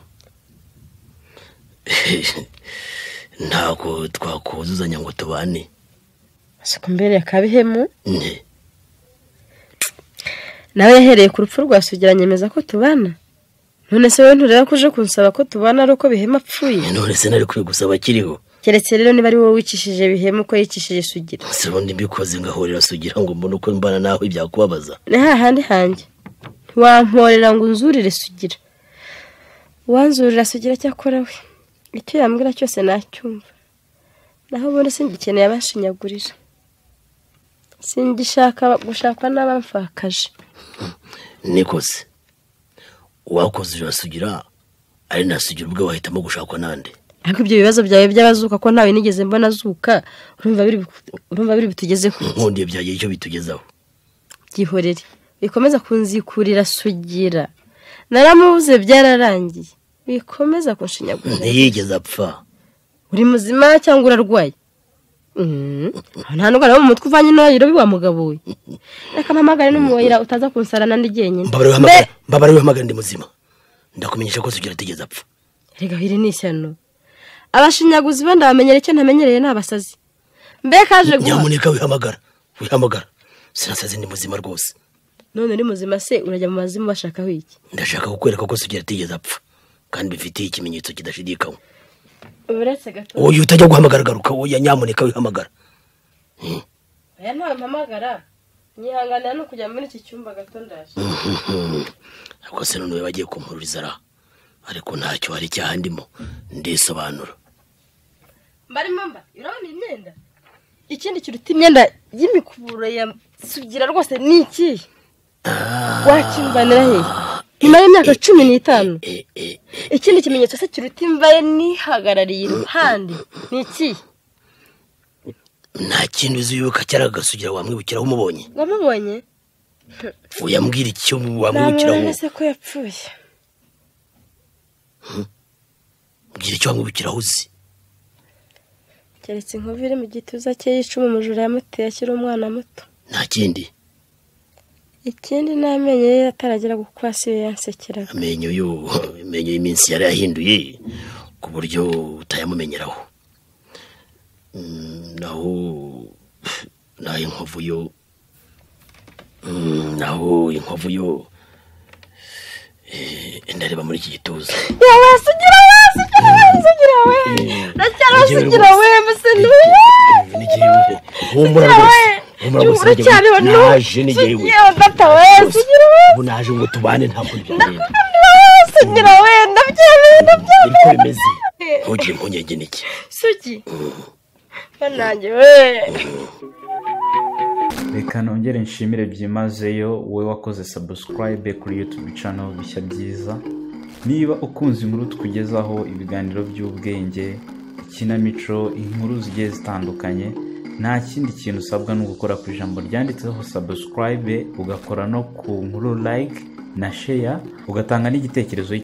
Ntabwo twakuzuzanya ngo tubane. Asuku mbere ya kabihemu. Ne. Nawe yahereye ku rupfu rwa sugira nyemeza ko tubana. None se wowe ntureba ko uje kunsaba ko tubana ari uko bihema apfuye? None se nari kubigusaba akiriho. Keretse rero niba ari wowe wicishije bihema uko yicishije sugira. Se ubundi mbikoze ngahorera sugira ngo mbone uko mbana nawe byakubabaza ni hahandi hanjye. Ntiwamporera ngo unzurire sugira. Uwanzurira sugira cyakora we? Icyo yambwira cyose nacyumva. Naho ubundi singikeneye abashinyagurira singishaka gushakwa n'abamfakaje. Nikoze uwakoze urasugira ari nasugira ubwo wahitamo gushakwa nande ariko ibyo bibazo byawe by'abazuka ko ntawe nigeze mbona azuka urumva biri butugezeho nkundiye byagiye icyo bitugezaho. Byihorere bikomeza kunzikurira sugira. Naramubuze byararangiye. Bikomeza kunshinyagurira. Ntiyigeze apfa. Uri muzima cyangwa urarwaye. Nta ndwara yo mu mutwe uvanye n'ayiro wa mugabo we reka mpamagare n'umuwayira utaza kunsarana ndi jyenyine. Wihamagara ndi muzima. Ndakumenyesha ko sugira atigeze apfa. Reka hiri ni ishyano abashinyaguzi be ndabamenyera icyo ntamenyereye ni abasazi. Mbe kaje guha nyamuneka wihamagara wihamagara sinasaze ndi muzima rwose. None uri muzima se urajya mu mazimu bashakaho iki ndashaka kukwereka ko sugira atigeze apfa. Kandi bifitiye ikimenyetso kidashidikanywa. Uretse gato uyu utajya guhamagara garuka oya nyamuneka wihamagara aya ntawe mpamagara. Nyihanganira no kujya muri iki cyumba gato ndaje ariko se none we bagiye kumpururiza ra? Ariko ntacyo hari icyaha ndimo ndisobanura. Mbarimo mba urabona imyenda. Ikindi kiruta imyenda y'imikuburo ya sugira rwose ni ikihe wakimbanira hehe nyuma y'imyaka cumi n'itanu. Eh, eh, ikindi kimenyetso se kiruta imva ye nihagarariye iruhande ni ikihe nta kintu uzi yuko cyari agasugira wamwibukiraho umubonye? Wamubonye? Uyambwira icyo wamwibukiraho namubonye se ko yapfuye. Mbwira icyo wamwibukiraho uzi. Keretse inkovu iri mu gituza cye yicuma umujura yamuteye akiri umwana muto. Nta kindi. Ikindi ni amenyo ye ataragera ku kwasi yo yansekeraga. Amenyo yo amenyo y'iminsi yari yahinduye ku buryo utayamumenyeraho Mm, naho naho inkovu yo Mm, naho inkovu yo eh, ndareba muri iki gituza. Yawe sugira we sugira we sugira we. Sugira we humura we. Rwose humura rwose uracyari naje- hano naje ni jyewe sugira data we sugira we. Ubu naje ngo tubane ntabwo byagenda sugira we ndabyemeye ndabyemeye niko bimeze? Ntugire impungenge n'iki? Sugi nanjye we. Reka nongere nshimire byimazeyo wowe wakoze subscribe kuri youtube channel bishya byiza. Niba ukunze inkuru tukugezaho ibiganiro by'ubwenge ikinamico inkuru zigiye zitandukanye nta kindi kintu usabwa ni ugukora ku ijambo ryanditseho subscribe ugakora no ku nkuru like na share ugatanga n'igitekerezo